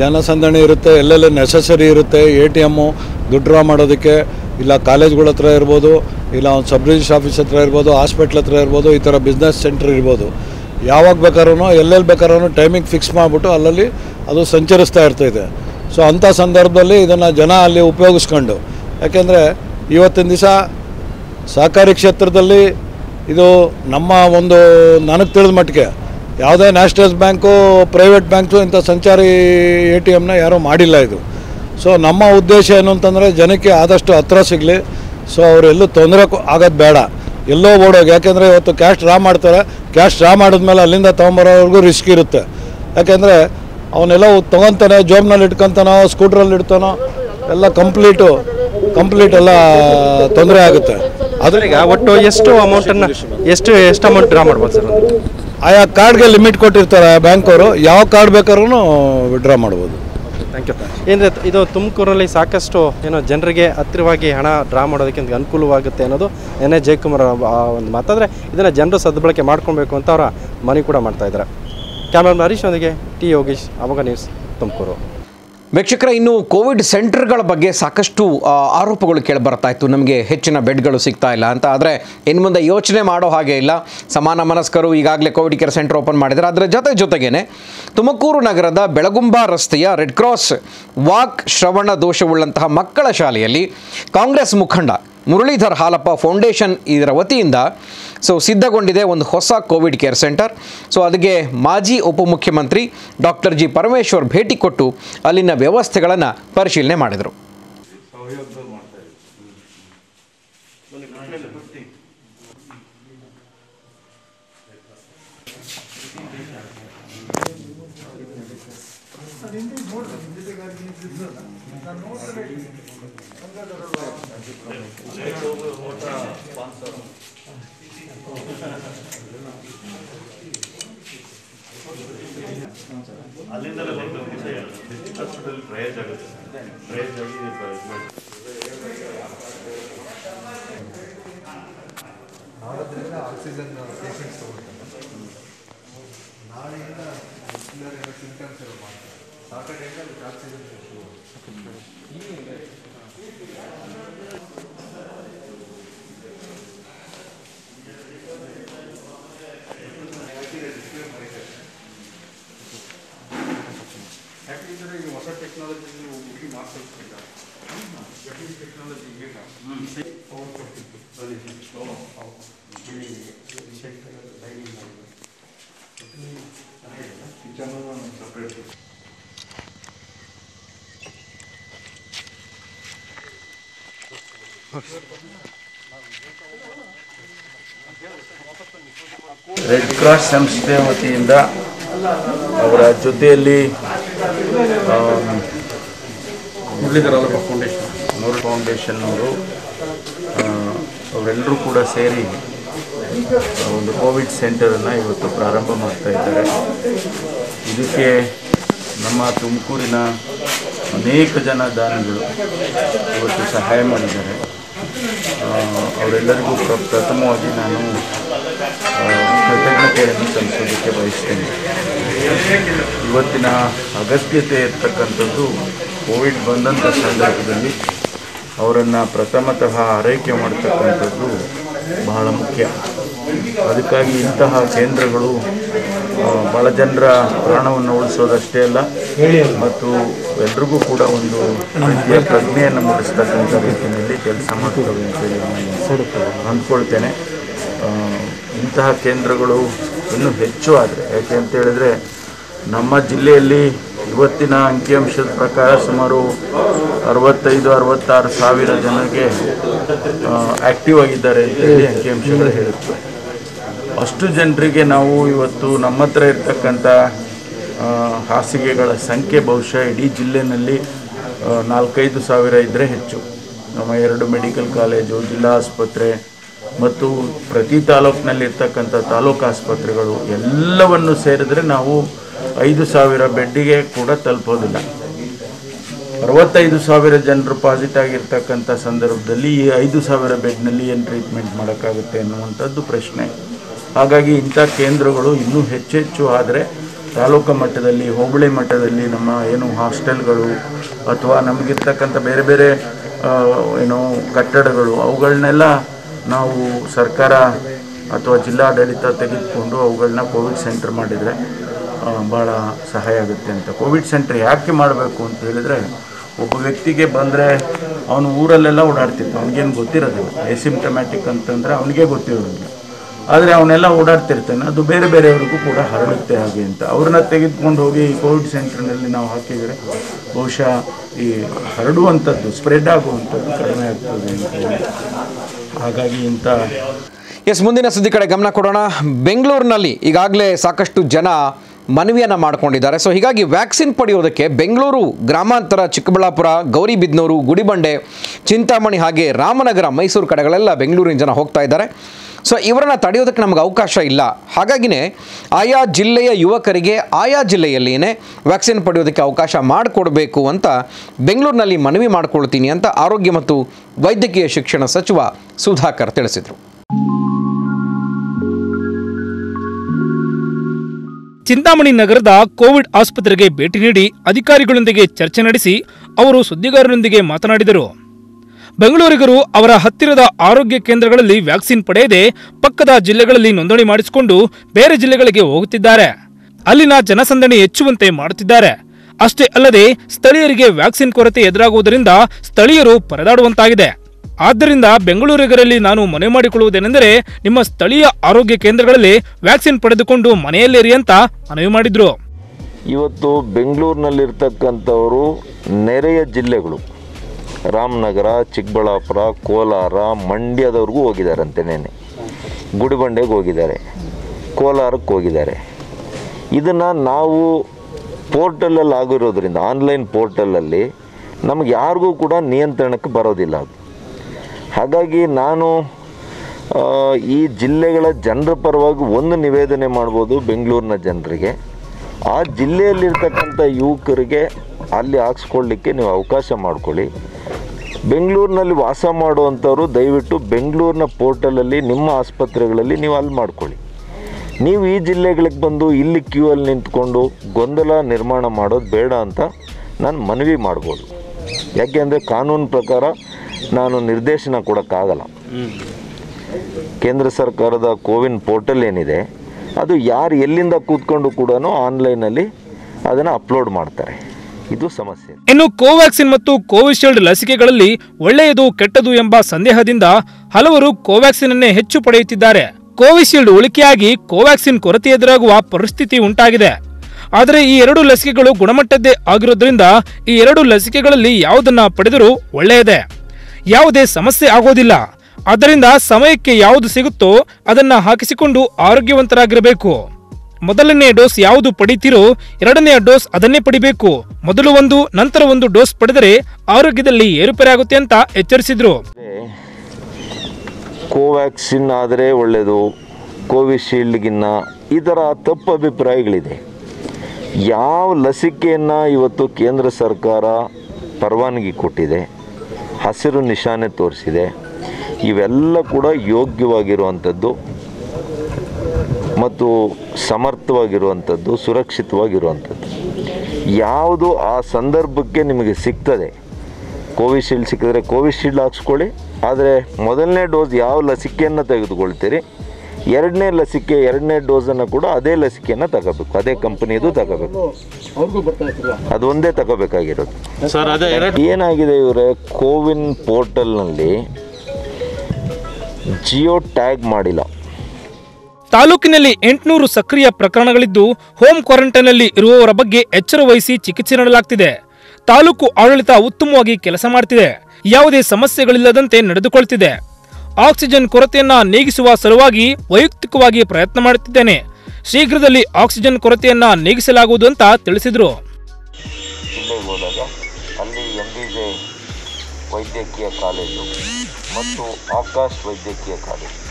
L: ಜನಸಂದಣಿ ಇರುತ್ತೆ ಎಲ್ಲೆಲ್ಲಿ ನೆಸಸರಿ ಇರುತ್ತೆ ಎ ಟಿ ಎಮ್ಮು ದುಡ್ಡು ಡ್ರಾ ಮಾಡೋದಕ್ಕೆ ಇಲ್ಲ ಕಾಲೇಜ್ಗಳ ಹತ್ರ ಇರ್ಬೋದು, ಇಲ್ಲ ಒಂದು ಸಬ್ ಆಫೀಸ್ ಹತ್ರ ಇರ್ಬೋದು, ಹಾಸ್ಪಿಟ್ಲ್ ಹತ್ರ ಇರ್ಬೋದು, ಈ ಥರ ಬಿಸ್ನೆಸ್ ಸೆಂಟ್ರ್ ಇರ್ಬೋದು. ಯಾವಾಗ ಬೇಕಾದ್ರೂ ಎಲ್ಲೆಲ್ಲಿ ಬೇಕಾದ್ರೂ ಟೈಮಿಂಗ್ ಫಿಕ್ಸ್ ಮಾಡಿಬಿಟ್ಟು ಅಲ್ಲಲ್ಲಿ ಅದು ಸಂಚರಿಸ್ತಾ ಇರ್ತೈತೆ. ಸೊ ಅಂಥ ಸಂದರ್ಭದಲ್ಲಿ ಇದನ್ನು ಜನ ಅಲ್ಲಿ ಉಪಯೋಗಿಸ್ಕೊಂಡು, ಯಾಕೆಂದರೆ ಇವತ್ತಿನ ದಿವಸ ಸಹಕಾರಿ ಕ್ಷೇತ್ರದಲ್ಲಿ ಇದು ನಮ್ಮ ಒಂದು ನನಗೆ ತಿಳಿದ ಮಟ್ಟಿಗೆ ಯಾವುದೇ ನ್ಯಾಷನಲೈಸ್ ಬ್ಯಾಂಕು, ಪ್ರೈವೇಟ್ ಬ್ಯಾಂಕು ಇಂಥ ಸಂಚಾರಿ ಎ ಟಿ ಎಮ್ನ ಯಾರೂ ಮಾಡಿಲ್ಲ ಇದು. ಸೊ ನಮ್ಮ ಉದ್ದೇಶ ಏನು ಅಂತಂದರೆ ಜನಕ್ಕೆ ಆದಷ್ಟು ಹತ್ರ ಸಿಗಲಿ. ಸೊ ಅವರೆಲ್ಲೂ ತೊಂದರೆ ಆಗೋದು ಬೇಡ. ಎಲ್ಲೋ ಓಡೋಗಿ ಯಾಕೆಂದರೆ ಇವತ್ತು ಕ್ಯಾಶ್ ಡ್ರಾ ಮಾಡ್ತಾರೆ. ಕ್ಯಾಶ್ ಡ್ರಾ ಮಾಡಿದ್ಮೇಲೆ ಅಲ್ಲಿಂದ ತೊಗೊಂಬರೋವರೆಗೂ ರಿಸ್ಕ್ ಇರುತ್ತೆ. ಯಾಕೆಂದರೆ ಅವನ್ನೆಲ್ಲ ತೊಗೊತಾನೆ ಜೋಬ್ನಲ್ಲಿ ಇಟ್ಕೊತಾನೋ ಸ್ಕೂಟ್ರಲ್ಲಿ ಇಡ್ತಾನೋ ಎಲ್ಲ ಕಂಪ್ಲೀಟು ಕಂಪ್ಲೀಟ್ ಎಲ್ಲ ತೊಂದರೆ ಆಗುತ್ತೆ.
I: ಈಗ ಒಟ್ಟು ಎಷ್ಟು ಅಮೌಂಟನ್ನು ಎಷ್ಟು ಎಷ್ಟು ಅಮೌಂಟ್ ಡ್ರಾ ಮಾಡ್ಬೋದು ಸರ್
L: ಆಯಾ ಕಾರ್ಡ್ಗೆ ಲಿಮಿಟ್ ಕೊಟ್ಟಿರ್ತಾರೆ ಬ್ಯಾಂಕ್ ಅವರು. ಯಾವ ಕಾರ್ಡ್ ಬೇಕಾದ್ರೂ ವಿಡ್ರಾ ಮಾಡ್ಬೋದು.
I: ಥ್ಯಾಂಕ್ ಯು ಏನಿದೆ, ಇದು ತುಮಕೂರಲ್ಲಿ ಸಾಕಷ್ಟು ಏನೋ ಜನರಿಗೆ ಹತ್ತಿರವಾಗಿ ಹಣ ಡ್ರಾ ಮಾಡೋದಕ್ಕೆ ಅನುಕೂಲವಾಗುತ್ತೆ ಅನ್ನೋದು ಎನ್ ಎ ಜಯಕುಮಾರ್ ಒಂದು ಮಾತಾದರೆ ಇದನ್ನು ಜನರು ಸದ್ಬಳಕೆ ಮಾಡ್ಕೊಬೇಕು ಅಂತ ಅವರ ಮನವಿ ಕೂಡ ಮಾಡ್ತಾ ಇದ್ದಾರೆ. ಕ್ಯಾಮ್ರಾಮನ್ ಹರೀಶ್ ಟಿ ಯೋಗೀಶ್, ಅವಾಗ ನ್ಯೂಸ್ ತುಮಕೂರು.
A: ವೀಕ್ಷಕರ, ಇನ್ನು ಕೋವಿಡ್ ಸೆಂಟರ್ಗಳ ಬಗ್ಗೆ ಸಾಕಷ್ಟು ಆರೋಪಗಳು ಆರೋಪಗಳು ಕೇಳಿಬರ್ತಾ ಇತ್ತು. ನಮಗೆ ಹೆಚ್ಚಿನ ಬೆಡ್ಗಳು ಸಿಗ್ತಾ ಇಲ್ಲ ಅಂತ. ಆದರೆ ಇನ್ನು ಮುಂದೆ ಯೋಚನೆ ಮಾಡೋ ಹಾಗೆ ಇಲ್ಲ. ಸಮಾನ ಮನಸ್ಕರು ಈಗಾಗಲೇ ಕೋವಿಡ್ ಕೇರ್ ಸೆಂಟರ್ ಓಪನ್ ಮಾಡಿದ್ದಾರೆ. ಅದರ ಜೊತೆ ಜೊತೆಗೇನೆ, ತುಮಕೂರು ನಗರದ ಬೆಳಗುಂಬ ರಸ್ತೆಯ ರೆಡ್ ಕ್ರಾಸ್ ವಾಕ್ ಶ್ರವಣ ದೋಷವುಳ್ಳಂತಹ ಮಕ್ಕಳ ಶಾಲೆಯಲ್ಲಿ ಕಾಂಗ್ರೆಸ್ ಮುಖಂಡ ಮುರಳೀಧರ್ ಹಾಲಪ್ಪ ಫೌಂಡೇಶನ್ ಇದರ ವತಿಯಿಂದ ಸೊ ಸಿದ್ಧಗೊಂಡಿದೆ ಒಂದು ಹೊಸ ಕೋವಿಡ್ ಕೇರ್ ಸೆಂಟರ್ ಸೊ ಅದಕ್ಕೆ ಮಾಜಿ ಉಪಮುಖ್ಯಮಂತ್ರಿ ಡಾಕ್ಟರ್ ಜಿ ಪರಮೇಶ್ವರ್ ಭೇಟಿ ಕೊಟ್ಟು ಅಲ್ಲಿನ ವ್ಯವಸ್ಥೆಗಳನ್ನು ಪರಿಶೀಲನೆ ಮಾಡಿದರು.
O: ಅಲ್ಲಿಂದಲೇ ಬಂದು ಹಾಸ್ಪಿಟಲ್ ಪ್ರಯೋಜನ ಆಗುತ್ತೆ. ಪ್ರಯೋಜನ ಆಗಿ
P: ನಾಳದ್ರಿಂದ ಆಕ್ಸಿಜನ್ ಪೇಷೆಂಟ್ಸ್ ತಗೊಳ್ತಾರೆ. ನಾಳೆಯಿಂದ ಸಿಂಟಮ್ಸ್ ಎಲ್ಲ ಮಾಡ್ತಾರೆ. ಸಾಟರ್ಡೇಯಿಂದ ಆಕ್ಸಿಜನ್ ಯಾಕಂದ್ರೆ
O: ರೆಡ್ ಕ್ರಾಸ್ ಸಂಸ್ಥೆ ವತಿಯಿಂದ ಅವರ ಜೊತೆಯಲ್ಲಿ ಮುರಳೀಧರ ಫೌಂಡೇಶನ್ ಮೂರು ಫೌಂಡೇಶನ್ನವರು ಅವರೆಲ್ಲರೂ ಕೂಡ ಸೇರಿ ಒಂದು ಕೋವಿಡ್ ಸೆಂಟರನ್ನು ಇವತ್ತು ಪ್ರಾರಂಭ ಮಾಡ್ತಾ ಇದ್ದಾರೆ. ಇದಕ್ಕೆ ನಮ್ಮ ತುಮಕೂರಿನ ಅನೇಕ ಜನ ದಾನಿಗಳು ಇವತ್ತು ಸಹಾಯ ಮಾಡಿದ್ದಾರೆ. ಅವರೆಲ್ಲರಿಗೂ ಪ್ರ ಪ್ರಥಮವಾಗಿ ನಾನು ಕೃತಜ್ಞತೆಯನ್ನು ಸಲ್ಲಿಸೋದಕ್ಕೆ ಬಯಸ್ತೇನೆ. ಇವತ್ತಿನ ಅಗತ್ಯತೆ ಇರ್ತಕ್ಕಂಥದ್ದು ಕೋವಿಡ್ ಬಂದಂಥ ಸಂದರ್ಭದಲ್ಲಿ ಅವರನ್ನು ಪ್ರಥಮತಃ ಆರೈಕೆ ಮಾಡ್ತಕ್ಕಂಥದ್ದು ಬಹಳ ಮುಖ್ಯ. ಅದಕ್ಕಾಗಿ ಇಂತಹ ಕೇಂದ್ರಗಳು ಬಹಳ ಜನರ ಪ್ರಾಣವನ್ನು ಉಳಿಸೋದಷ್ಟೇ ಅಲ್ಲ, ಮತ್ತು ಎಲ್ರಿಗೂ ಕೂಡ ಒಂದು ರೀತಿಯ ಪ್ರಜ್ಞೆಯನ್ನು ಮೂಡಿಸ್ತಕ್ಕಂಥ ರೀತಿಯಲ್ಲಿ ಕೆಲಸ ಮಾಡ್ತವೆ ಅಂತೇಳಿ ನಾನು ಅಂದ್ಕೊಳ್ತೇನೆ. ಇಂತಹ ಕೇಂದ್ರಗಳು ಇನ್ನೂ ಹೆಚ್ಚು ಆದರೆ, ಯಾಕೆ ಅಂತ ಹೇಳಿದ್ರೆ ನಮ್ಮ ಜಿಲ್ಲೆಯಲ್ಲಿ ಇವತ್ತಿನ ಅಂಕಿಅಂಶದ ಪ್ರಕಾರ ಸುಮಾರು ಅರವತ್ತೈದು, ಅರವತ್ತಾರು ಸಾವಿರ ಜನಕ್ಕೆ ಆ್ಯಕ್ಟಿವ್ ಆಗಿದ್ದಾರೆ ಅಂತೇಳಿ ಅಂಕಿಅಂಶಗಳು ಹೇಳುತ್ತೆ ಅಷ್ಟು ಜನರಿಗೆ ನಾವು ಇವತ್ತು ನಮ್ಮ ಹತ್ರ ಇರ್ತಕ್ಕಂಥ ಹಾಸಿಗೆಗಳ ಸಂಖ್ಯೆ ಬಹುಶಃ ಇಡೀ ಜಿಲ್ಲೆಯಲ್ಲಿ ನಾಲ್ಕೈದು ಸಾವಿರ ಇದ್ದರೆ ಹೆಚ್ಚು. ನಮ್ಮ ಎರಡು ಮೆಡಿಕಲ್ ಕಾಲೇಜು, ಜಿಲ್ಲಾ ಆಸ್ಪತ್ರೆ ಮತ್ತು ಪ್ರತಿ ತಾಲೂಕಿನಲ್ಲಿರ್ತಕ್ಕಂಥ ತಾಲೂಕು ಆಸ್ಪತ್ರೆಗಳು ಎಲ್ಲವನ್ನು ಸೇರಿದ್ರೆ ನಾವು ಐದು ಸಾವಿರ ಬೆಡ್ಡಿಗೆ ಕೂಡ ತಲುಪೋದಿಲ್ಲ. ಅರವತ್ತೈದು ಸಾವಿರ ಜನರು ಪಾಸಿಟ್ ಆಗಿರ್ತಕ್ಕಂಥ ಸಂದರ್ಭದಲ್ಲಿ ಈ ಐದು ಸಾವಿರ ಬೆಡ್ನಲ್ಲಿ ಏನು ಟ್ರೀಟ್ಮೆಂಟ್ ಮಾಡೋಕ್ಕಾಗುತ್ತೆ ಅನ್ನುವಂಥದ್ದು ಪ್ರಶ್ನೆ. ಹಾಗಾಗಿ ಇಂಥ ಕೇಂದ್ರಗಳು ಇನ್ನೂ ಹೆಚ್ಚೆಚ್ಚು ಆದರೆ ತಾಲೂಕು ಮಟ್ಟದಲ್ಲಿ, ಹೋಬಳಿ ಮಟ್ಟದಲ್ಲಿ ನಮ್ಮ ಏನು ಹಾಸ್ಟೆಲ್ಗಳು ಅಥವಾ ನಮಗಿರ್ತಕ್ಕಂಥ ಬೇರೆ ಬೇರೆ ಏನು ಕಟ್ಟಡಗಳು, ಅವುಗಳನ್ನೆಲ್ಲ ನಾವು ಸರ್ಕಾರ ಅಥವಾ ಜಿಲ್ಲಾಡಳಿತ ತೆಗೆದುಕೊಂಡು ಅವುಗಳನ್ನ ಕೋವಿಡ್ ಸೆಂಟರ್ ಮಾಡಿದರೆ ಭಾಳ ಸಹಾಯ ಆಗುತ್ತೆ ಅಂತ. ಕೋವಿಡ್ ಸೆಂಟರ್ ಯಾಕೆ ಮಾಡಬೇಕು ಅಂತ ಹೇಳಿದರೆ, ಒಬ್ಬ ವ್ಯಕ್ತಿಗೆ ಬಂದರೆ ಅವನು ಊರಲ್ಲೆಲ್ಲ ಓಡಾಡ್ತಿದ್ದ ಅವನಿಗೇನು ಗೊತ್ತಿರೋದಿಲ್ಲ. ಎಸಿಮ್ಟಮ್ಯಾಟಿಕ್ ಅಂತಂದರೆ ಅವನಿಗೆ ಗೊತ್ತಿರೋದಿಲ್ಲ. ಆದರೆ ಅವನ್ನೆಲ್ಲ ಓಡಾಡ್ತಿರ್ತಾನೆ. ಅದು ಬೇರೆ ಬೇರೆಯವ್ರಿಗೂ ಕೂಡ ಹರಡುತ್ತೆ ಹಾಗೆ ಅಂತ. ಅವ್ರನ್ನ ತೆಗೆದುಕೊಂಡು ಹೋಗಿ ಈ ಕೋವಿಡ್ ಸೆಂಟರ್ನಲ್ಲಿ ನಾವು ಹಾಕಿದರೆ ಬಹುಶಃ ಈ ಹರಡುವಂಥದ್ದು, ಸ್ಪ್ರೆಡ್ ಆಗುವಂಥದ್ದು ಕಡಿಮೆ ಆಗ್ತದೆ ಅಂತ ಹಾಗಾಗಿ ಇಂಥ
A: ಎಸ್, ಮುಂದಿನ ಸುದ್ದಿ ಕಡೆ ಗಮನ ಕೊಡೋಣ. ಬೆಂಗಳೂರಿನಲ್ಲಿ ಈಗಾಗಲೇ ಸಾಕಷ್ಟು ಜನ ಮನವಿಯನ್ನು ಮಾಡ್ಕೊಂಡಿದ್ದಾರೆ. ಸೊ ಹೀಗಾಗಿ ವ್ಯಾಕ್ಸಿನ್ ಪಡೆಯೋದಕ್ಕೆ ಬೆಂಗಳೂರು ಗ್ರಾಮಾಂತರ ಚಿಕ್ಕಬಳ್ಳಾಪುರ ಗೌರಿಬಿದನೂರು ಗುಡಿಬಂಡೆ, ಚಿಂತಾಮಣಿ ಹಾಗೆ ರಾಮನಗರ, ಮೈಸೂರು ಕಡೆಗಳೆಲ್ಲ ಬೆಂಗಳೂರಿನ ಜನ ಹೋಗ್ತಾ ಇದ್ದಾರೆ. ಸೊ ಇವರನ್ನು ತಡೆಯೋದಕ್ಕೆ ನಮಗೆ ಅವಕಾಶ ಇಲ್ಲ. ಹಾಗಾಗಿನೇ ಆಯಾ ಜಿಲ್ಲೆಯ ಯುವಕರಿಗೆ ಆಯಾ ಜಿಲ್ಲೆಯಲ್ಲಿಯೇ ವ್ಯಾಕ್ಸಿನ್ ಪಡೆಯೋದಕ್ಕೆ ಅವಕಾಶ ಮಾಡಿಕೊಡಬೇಕು ಅಂತ ಬೆಂಗಳೂರಿನಲ್ಲಿ ಮನವಿ ಮಾಡಿಕೊಳ್ತೀನಿ ಅಂತ ಆರೋಗ್ಯ ಮತ್ತು ವೈದ್ಯಕೀಯ ಶಿಕ್ಷಣ ಸಚಿವ ಸುಧಾಕರ್ ತಿಳಿಸಿದರು.
E: ಚಿಂತಾಮಣಿ ನಗರದ ಕೋವಿಡ್ ಆಸ್ಪತ್ರೆಗೆ ಭೇಟಿ ನೀಡಿ ಅಧಿಕಾರಿಗಳೊಂದಿಗೆ ಚರ್ಚೆ ನಡೆಸಿ ಅವರು ಸುದ್ದಿಗಾರರೊಂದಿಗೆ ಮಾತನಾಡಿದರು. ಬೆಂಗಳೂರಿಗರು ಅವರ ಹತ್ತಿರದ ಆರೋಗ್ಯ ಕೇಂದ್ರಗಳಲ್ಲಿ ವ್ಯಾಕ್ಸಿನ್ ಪಡೆಯದೆ ಪಕ್ಕದ ಜಿಲ್ಲೆಗಳಲ್ಲಿ ನೋಂದಣಿ ಮಾಡಿಸಿಕೊಂಡು ಬೇರೆ ಜಿಲ್ಲೆಗಳಿಗೆ ಹೋಗುತ್ತಿದ್ದಾರೆ. ಅಲ್ಲಿನ ಜನಸಂದಣಿ ಹೆಚ್ಚುವಂತೆ ಮಾಡುತ್ತಿದ್ದಾರೆ. ಅಷ್ಟೇ ಅಲ್ಲದೆ ಸ್ಥಳೀಯರಿಗೆ ವ್ಯಾಕ್ಸಿನ್ ಕೊರತೆ ಎದುರಾಗುವುದರಿಂದ ಸ್ಥಳೀಯರು ಪರದಾಡುವಂತಾಗಿದೆ. ಆದ್ದರಿಂದ ಬೆಂಗಳೂರಿಗರಲ್ಲಿ ನಾನು ಮನೆ ಮಾಡಿಕೊಳ್ಳುವುದೇನೆಂದರೆ ನಿಮ್ಮ ಸ್ಥಳೀಯ ಆರೋಗ್ಯ ಕೇಂದ್ರಗಳಲ್ಲಿ ವ್ಯಾಕ್ಸಿನ್ ಪಡೆದುಕೊಂಡು ಮನೆಯಲ್ಲೇರಿ ಅಂತ ಮನವಿ ಮಾಡಿದ್ರು.
Q: ಇವತ್ತು ಬೆಂಗಳೂರಿನಲ್ಲಿರ್ತಕ್ಕಂಥವರು ನೆರೆಯ ಜಿಲ್ಲೆಗಳು. ರಾಮನಗರ, ಚಿಕ್ಕಬಳ್ಳಾಪುರ, ಕೋಲಾರ ಮಂಡ್ಯದವ್ರಿಗೂ ಹೋಗಿದ್ದಾರಂತೆ ನೆನೆ ಗುಡಿಬಂಡೆಗೆ ಹೋಗಿದ್ದಾರೆ. ಕೋಲಾರಕ್ಕೆ ಹೋಗಿದ್ದಾರೆ. ಇದನ್ನು ನಾವು ಪೋರ್ಟಲಲ್ಲಿ ಆಗಿರೋದ್ರಿಂದ, ಆನ್ಲೈನ್ ಪೋರ್ಟಲಲ್ಲಿ ನಮಗೆ ಯಾರಿಗೂ ಕೂಡ ನಿಯಂತ್ರಣಕ್ಕೆ ಬರೋದಿಲ್ಲ ಅದು. ಹಾಗಾಗಿ ನಾನು ಈ ಜಿಲ್ಲೆಗಳ ಜನರ ಪರವಾಗಿ ಒಂದು ನಿವೇದನೆ ಮಾಡ್ಬೋದು ಬೆಂಗಳೂರಿನ ಜನರಿಗೆ. ಆ ಜಿಲ್ಲೆಯಲ್ಲಿರ್ತಕ್ಕಂಥ ಯುವಕರಿಗೆ ಅಲ್ಲಿ ಹಾಕ್ಸ್ಕೊಳ್ಳಿಕ್ಕೆ ನೀವು ಅವಕಾಶ ಮಾಡ್ಕೊಳ್ಳಿ. ಬೆಂಗಳೂರಿನಲ್ಲಿ ವಾಸ ಮಾಡುವಂಥವ್ರು ದಯವಿಟ್ಟು ಬೆಂಗಳೂರಿನ ಪೋರ್ಟಲಲ್ಲಿ ನಿಮ್ಮ ಆಸ್ಪತ್ರೆಗಳಲ್ಲಿ ನೀವು ಅಲ್ಲಿ ಮಾಡ್ಕೊಳ್ಳಿ. ನೀವು ಈ ಜಿಲ್ಲೆಗಳಿಗೆ ಬಂದು ಇಲ್ಲಿ ಕ್ಯೂ ಅಲ್ಲಿ ನಿಂತ್ಕೊಂಡು ಗೊಂದಲ ನಿರ್ಮಾಣ ಮಾಡೋದು ಬೇಡ ಅಂತ ನಾನು ಮನವಿ ಮಾಡ್ಬೋದು. ಯಾಕೆಂದರೆ ಕಾನೂನು ಪ್ರಕಾರ ನಾನು ನಿರ್ದೇಶನ ಕೊಡೋಕ್ಕಾಗಲ್ಲ. ಕೇಂದ್ರ ಸರ್ಕಾರದ ಕೋವಿನ್ ಪೋರ್ಟಲ್ ಏನಿದೆ, ಅದು ಯಾರು ಎಲ್ಲಿಂದ ಕೂತ್ಕೊಂಡು ಕೂಡ ಆನ್ಲೈನಲ್ಲಿ ಅದನ್ನು ಅಪ್ಲೋಡ್ ಮಾಡ್ತಾರೆ. ಇದು ಸಮಸ್ಯೆ.
E: ಇನ್ನು ಕೋವ್ಯಾಕ್ಸಿನ್ ಮತ್ತು ಕೋವಿಶೀಲ್ಡ್ ಲಸಿಕೆಗಳಲ್ಲಿ ಒಳ್ಳೆಯದು ಕೆಟ್ಟದು ಎಂಬ ಸಂದೇಹದಿಂದ ಹಲವರು ಕೋವ್ಯಾಕ್ಸಿನ್ ಅನ್ನೇ ಹೆಚ್ಚು ಪಡೆಯುತ್ತಿದ್ದಾರೆ. ಕೋವಿಶೀಲ್ಡ್ ಉಳಿಕೆಯಾಗಿ ಕೋವ್ಯಾಕ್ಸಿನ್ ಕೊರತೆ ಎದುರಾಗುವ ಪರಿಸ್ಥಿತಿ ಉಂಟಾಗಿದೆ. ಆದರೆ ಈ ಎರಡು ಲಸಿಕೆಗಳು ಗುಣಮಟ್ಟದ್ದೇ ಆಗಿರೋದ್ರಿಂದ ಈ ಎರಡು ಲಸಿಕೆಗಳಲ್ಲಿ ಯಾವುದನ್ನ ಪಡೆದರೂ ಒಳ್ಳೆಯದೇ. ಯಾವುದೇ ಸಮಸ್ಯೆ ಆಗೋದಿಲ್ಲ. ಆದ್ದರಿಂದ ಸಮಯಕ್ಕೆ ಯಾವುದು ಸಿಗುತ್ತೋ ಅದನ್ನ ಹಾಕಿಸಿಕೊಂಡು ಆರೋಗ್ಯವಂತರಾಗಿರಬೇಕು. ಮೊದಲನೇ ಡೋಸ್ ಯಾವುದು ಪಡಿತೀರೋ ಎರಡನೆಯ ಡೋಸ್ ಅದನ್ನೇ ಪಡಿಬೇಕು. ಮೊದಲು ಒಂದು, ನಂತರ ಒಂದು ಡೋಸ್ ಪಡೆದರೆ ಆರೋಗ್ಯದಲ್ಲಿ ಏರುಪೇರಾಗುತ್ತೆ ಅಂತ ಎಚ್ಚರಿಸಿದ್ರು.
Q: ಕೋವ್ಯಾಕ್ಸಿನ್ ಆದರೆ ಒಳ್ಳೆಯದು ಕೋವಿಶೀಲ್ಡ್ಗಿನ್ನ ಈ ಥರ ತಪ್ಪು ಅಭಿಪ್ರಾಯಗಳಿದೆ. ಯಾವ ಲಸಿಕೆಯನ್ನು ಇವತ್ತು ಕೇಂದ್ರ ಸರ್ಕಾರ ಪರವಾನಗಿ ಕೊಟ್ಟಿದೆ, ಹಸಿರು ನಿಶಾನೆ ತೋರಿಸಿದೆ, ಇವೆಲ್ಲ ಕೂಡ ಯೋಗ್ಯವಾಗಿರುವಂಥದ್ದು. ಮತ್ತು ಸಮರ್ಥವಾಗಿರುವಂಥದ್ದು ಸುರಕ್ಷಿತವಾಗಿರುವಂಥದ್ದು. ಯಾವುದು ಆ ಸಂದರ್ಭಕ್ಕೆ ನಿಮಗೆ ಸಿಗ್ತದೆ ಕೋವಿಶೀಲ್ಡ್ ಸಿಕ್ಕಿದ್ರೆ ಕೋವಿಶೀಲ್ಡ್ ಹಾಕ್ಸ್ಕೊಳ್ಳಿ ಆದರೆ ಮೊದಲನೇ ಡೋಸ್ ಯಾವ ಲಸಿಕೆಯನ್ನು ತೆಗೆದುಕೊಳ್ತೀರಿ ಎರಡನೇ ಲಸಿಕೆ ಎರಡನೇ ಡೋಸನ್ನು ಕೂಡ ಅದೇ ಲಸಿಕೆಯನ್ನು ತಗೋಬೇಕು ಅದೇ ಕಂಪನಿದು ತಗೋಬೇಕು. ಅದು ಒಂದೇ ತಗೋಬೇಕಾಗಿರೋದು. ಏನಾಗಿದೆ ಇವರೇ ಕೋವಿನ್ ಪೋರ್ಟಲ್ನಲ್ಲಿ ಜಿಯೋ ಟ್ಯಾಗ್ ಮಾಡಿಲ್ಲ.
E: ತಾಲೂಕಿನಲ್ಲಿ ಎಂಟುನೂರು ಸಕ್ರಿಯ ಪ್ರಕರಣಗಳಿದ್ದು ಹೋಮ್ ಕ್ವಾರಂಟೈನ್ನಲ್ಲಿ ಇರುವವರ ಬಗ್ಗೆ ಎಚ್ಚರ ವಹಿಸಿ ಚಿಕಿತ್ಸೆ ನೀಡಲಾಗ್ತಿದೆ. ತಾಲೂಕು ಆಡಳಿತ ಉತ್ತಮವಾಗಿ ಕೆಲಸ ಮಾಡ್ತಿದೆ. ಯಾವುದೇ ಸಮಸ್ಯೆಗಳಿಲ್ಲದಂತೆ ನಡೆದುಕೊಳ್ತಿದೆ. ಆಕ್ಸಿಜನ್ ಕೊರತೆಯನ್ನ ನೀಗಿಸುವ ಸಲುವಾಗಿ ವೈಯಕ್ತಿಕವಾಗಿ ಪ್ರಯತ್ನ ಮಾಡುತ್ತಿದ್ದೇನೆ. ಶೀಘ್ರದಲ್ಲಿ ಆಕ್ಸಿಜನ್ ಕೊರತೆಯನ್ನ ನೀಗಿಸಲಾಗುವುದು ಅಂತ ತಿಳಿಸಿದ್ರು.
Q: ವೈದ್ಯಕೀಯ ಕಾಲೇಜು ಮತ್ತು ಆಕಾಶ್ ವೈದ್ಯಕೀಯ ಕಾಲೇಜು.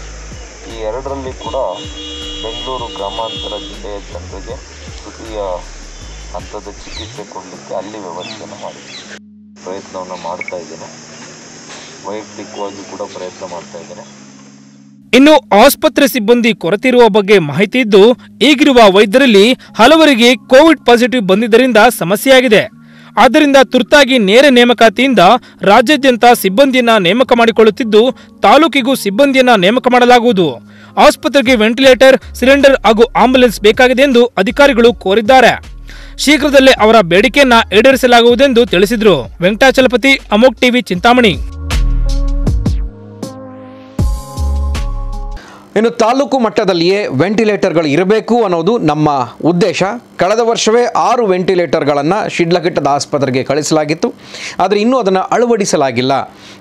Q: ಈ ಎರಡರಲ್ಲಿ ಕೂಡ ಬೆಂಗಳೂರು ಗ್ರಾಮಾಂತರ ಜಿಲ್ಲೆಯ ಜನರಿಗೆ ತೃತೀಯ ಹಂತದ ಚಿಕಿತ್ಸೆ ಕೊಡಲಿಕ್ಕೆ ಅಲ್ಲಿ ವ್ಯವಸ್ಥೆಯನ್ನು ಮಾಡಿ ಪ್ರಯತ್ನವನ್ನು ಮಾಡ್ತಾ ಇದ್ದೇನೆ. ವೈಯಕ್ತಿಕವಾಗಿ ಕೂಡ ಪ್ರಯತ್ನ ಮಾಡ್ತಾ ಇದ್ದೇನೆ.
E: ಇನ್ನು ಆಸ್ಪತ್ರೆ ಸಿಬ್ಬಂದಿ ಕೊರತಿರುವ ಬಗ್ಗೆ ಮಾಹಿತಿ ಇದ್ದು, ಈಗಿರುವ ವೈದ್ಯರಲ್ಲಿ ಹಲವರಿಗೆ ಕೋವಿಡ್ ಪಾಸಿಟಿವ್ ಬಂದಿದ್ದರಿಂದ ಸಮಸ್ಯೆಯಾಗಿದೆ. ಆದ್ದರಿಂದ ತುರ್ತಾಗಿ ನೇರ ನೇಮಕಾತಿಯಿಂದ ರಾಜ್ಯಾದ್ಯಂತ ಸಿಬ್ಬಂದಿಯನ್ನ ನೇಮಕ ಮಾಡಿಕೊಳ್ಳುತ್ತಿದ್ದು ತಾಲೂಕಿಗೂ ಸಿಬ್ಬಂದಿಯನ್ನ ನೇಮಕ ಮಾಡಲಾಗುವುದು. ಆಸ್ಪತ್ರೆಗೆ ವೆಂಟಿಲೇಟರ್, ಸಿಲಿಂಡರ್ ಹಾಗೂ ಆಂಬುಲೆನ್ಸ್ ಬೇಕಾಗಿದೆ ಎಂದು ಅಧಿಕಾರಿಗಳು ಕೋರಿದ್ದಾರೆ. ಶೀಘ್ರದಲ್ಲೇ ಅವರ ಬೇಡಿಕೆಯನ್ನ ಈಡೇರಿಸಲಾಗುವುದೆಂದು ತಿಳಿಸಿದರು. ವೆಂಕಟಾಚಲಪತಿ, ಅಮೋಕ್ ಟಿವಿ, ಚಿಂತಾಮಣಿ.
A: ಇನ್ನು ತಾಲೂಕು ಮಟ್ಟದಲ್ಲಿಯೇ ವೆಂಟಿಲೇಟರ್ಗಳು ಇರಬೇಕು ಅನ್ನೋದು ನಮ್ಮ ಉದ್ದೇಶ. ಕಳೆದ ವರ್ಷವೇ ಆರು ವೆಂಟಿಲೇಟರ್ಗಳನ್ನು ಶಿಡ್ಲಘಟ್ಟದ ಆಸ್ಪತ್ರೆಗೆ ಕಳಿಸಲಾಗಿತ್ತು. ಆದರೆ ಇನ್ನೂ ಅದನ್ನು ಅಳವಡಿಸಲಾಗಿಲ್ಲ.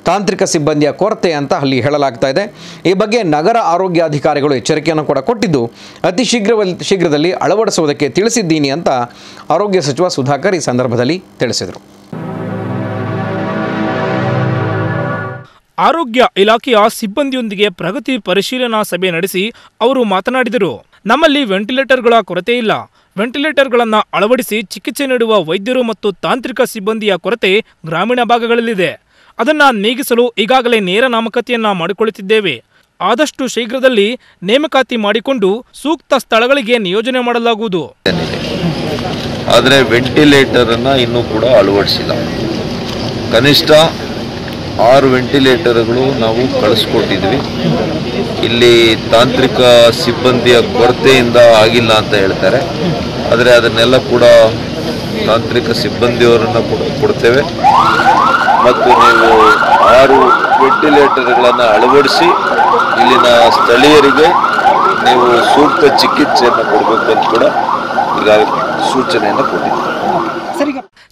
A: ತಾಂತ್ರಿಕ ಸಿಬ್ಬಂದಿಯ ಕೊರತೆ ಅಂತ ಅಲ್ಲಿ ಹೇಳಲಾಗ್ತಾ ಇದೆ. ಈ ಬಗ್ಗೆ ನಗರ ಆರೋಗ್ಯಾಧಿಕಾರಿಗಳು ಎಚ್ಚರಿಕೆಯನ್ನು ಕೂಡ ಕೊಟ್ಟಿದ್ದು, ಅತಿ ಶೀಘ್ರವಲ್ಲಿ ಶೀಘ್ರದಲ್ಲಿ ಅಳವಡಿಸುವುದಕ್ಕೆ ತಿಳಿಸಿದ್ದೀನಿ ಅಂತ ಆರೋಗ್ಯ ಸಚಿವ ಸುಧಾಕರ್ ಈ ಸಂದರ್ಭದಲ್ಲಿ ತಿಳಿಸಿದರು.
E: ಆರೋಗ್ಯ ಇಲಾಖೆಯ ಸಿಬ್ಬಂದಿಯೊಂದಿಗೆ ಪ್ರಗತಿ ಪರಿಶೀಲನಾ ಸಭೆ ನಡೆಸಿ ಅವರು ಮಾತನಾಡಿದರು. ನಮ್ಮಲ್ಲಿ ವೆಂಟಿಲೇಟರ್ಗಳ ಕೊರತೆ ಇಲ್ಲ. ವೆಂಟಿಲೇಟರ್ಗಳನ್ನು ಅಳವಡಿಸಿ ಚಿಕಿತ್ಸೆ ನೀಡುವ ವೈದ್ಯರು ಮತ್ತು ತಾಂತ್ರಿಕ ಸಿಬ್ಬಂದಿಯ ಕೊರತೆ ಗ್ರಾಮೀಣ ಭಾಗಗಳಲ್ಲಿದೆ. ಅದನ್ನು ನೀಗಿಸಲು ಈಗಾಗಲೇ ನೇರ ನಾಮಕತೆಯನ್ನು ಮಾಡಿಕೊಳ್ಳುತ್ತಿದ್ದೇವೆ. ಆದಷ್ಟು ಶೀಘ್ರದಲ್ಲಿ ನೇಮಕಾತಿ ಮಾಡಿಕೊಂಡು ಸೂಕ್ತ ಸ್ಥಳಗಳಿಗೆ ನಿಯೋಜನೆ ಮಾಡಲಾಗುವುದು.
Q: ಆದರೆ ವೆಂಟಿಲೇಟರನ್ನು ಇನ್ನೂ ಕೂಡ ಅಳವಡಿಸಿಲ್ಲ. ಕನಿಷ್ಠ ಆರು ವೆಂಟಿಲೇಟರ್ಗಳು ನಾವು ಕಳಿಸ್ಕೊಟ್ಟಿದ್ವಿ. ಇಲ್ಲಿ ತಾಂತ್ರಿಕ ಸಿಬ್ಬಂದಿಯ ಕೊರತೆಯಿಂದ ಆಗಿಲ್ಲ ಅಂತ ಹೇಳ್ತಾರೆ. ಆದರೆ ಅದನ್ನೆಲ್ಲ ಕೂಡ ತಾಂತ್ರಿಕ ಸಿಬ್ಬಂದಿಯವರನ್ನು ಕೊಡ್, ಕೊಡ್ತೇವೆ. ಮತ್ತು ನೀವು ಆರು ವೆಂಟಿಲೇಟರ್ಗಳನ್ನು ಅಳವಡಿಸಿ ಇಲ್ಲಿನ ಸ್ಥಳೀಯರಿಗೆ ನೀವು ಸೂಕ್ತ ಚಿಕಿತ್ಸೆಯನ್ನು ಕೊಡಬೇಕು ಅಂತ ಕೂಡ ಈಗ ಸೂಚನೆಯನ್ನು ಕೊಟ್ಟಿದ್ದೀವಿ.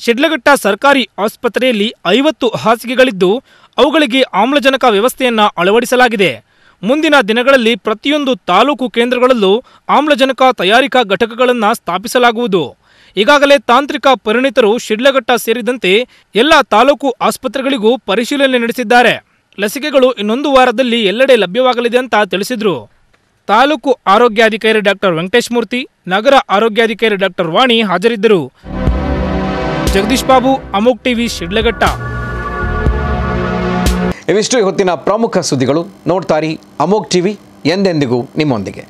E: ಶಿಡ್ಲಘಟ್ಟ ಸರ್ಕಾರಿ ಆಸ್ಪತ್ರೆಯಲ್ಲಿ ಐವತ್ತು ಹಾಸಿಗೆಗಳಿದ್ದು ಅವುಗಳಿಗೆ ಆಮ್ಲಜನಕ ವ್ಯವಸ್ಥೆಯನ್ನು ಅಳವಡಿಸಲಾಗಿದೆ. ಮುಂದಿನ ದಿನಗಳಲ್ಲಿ ಪ್ರತಿಯೊಂದು ತಾಲೂಕು ಕೇಂದ್ರಗಳಲ್ಲೂ ಆಮ್ಲಜನಕ ತಯಾರಿಕಾ ಘಟಕಗಳನ್ನು ಸ್ಥಾಪಿಸಲಾಗುವುದು. ಈಗಾಗಲೇ ತಾಂತ್ರಿಕ ಪರಿಣಿತರು ಶಿಡ್ಲಘಟ್ಟ ಸೇರಿದಂತೆ ಎಲ್ಲ ತಾಲೂಕು ಆಸ್ಪತ್ರೆಗಳಿಗೂ ಪರಿಶೀಲನೆ ನಡೆಸಿದ್ದಾರೆ. ಲಸಿಕೆಗಳು ಇನ್ನೊಂದು ವಾರದಲ್ಲಿ ಎಲ್ಲೆಡೆ ಲಭ್ಯವಾಗಲಿದೆ ಅಂತ ತಿಳಿಸಿದರು. ತಾಲೂಕು ಆರೋಗ್ಯಾಧಿಕಾರಿ ಡಾಕ್ಟರ್ ವೆಂಕಟೇಶ್ ಮೂರ್ತಿ, ನಗರ ಆರೋಗ್ಯಾಧಿಕಾರಿ ಡಾಕ್ಟರ್ ವಾಣಿ ಹಾಜರಿದ್ದರು. ಜಗದೀಶ್ ಬಾಬು ಅಮೋಕ್ ಟಿವಿ ಶಿಡ್ಲಘಟ್ಟ.
A: ಇವಿಷ್ಟು ಹೊತ್ತಿನ ಪ್ರಮುಖ ಸುದ್ದಿಗಳು. ನೋಡ್ತಾರಿ ಅಮೋಕ್ ಟಿವಿ ಎಂದೆಂದಿಗೂ ನಿಮ್ಮೊಂದಿಗೆ.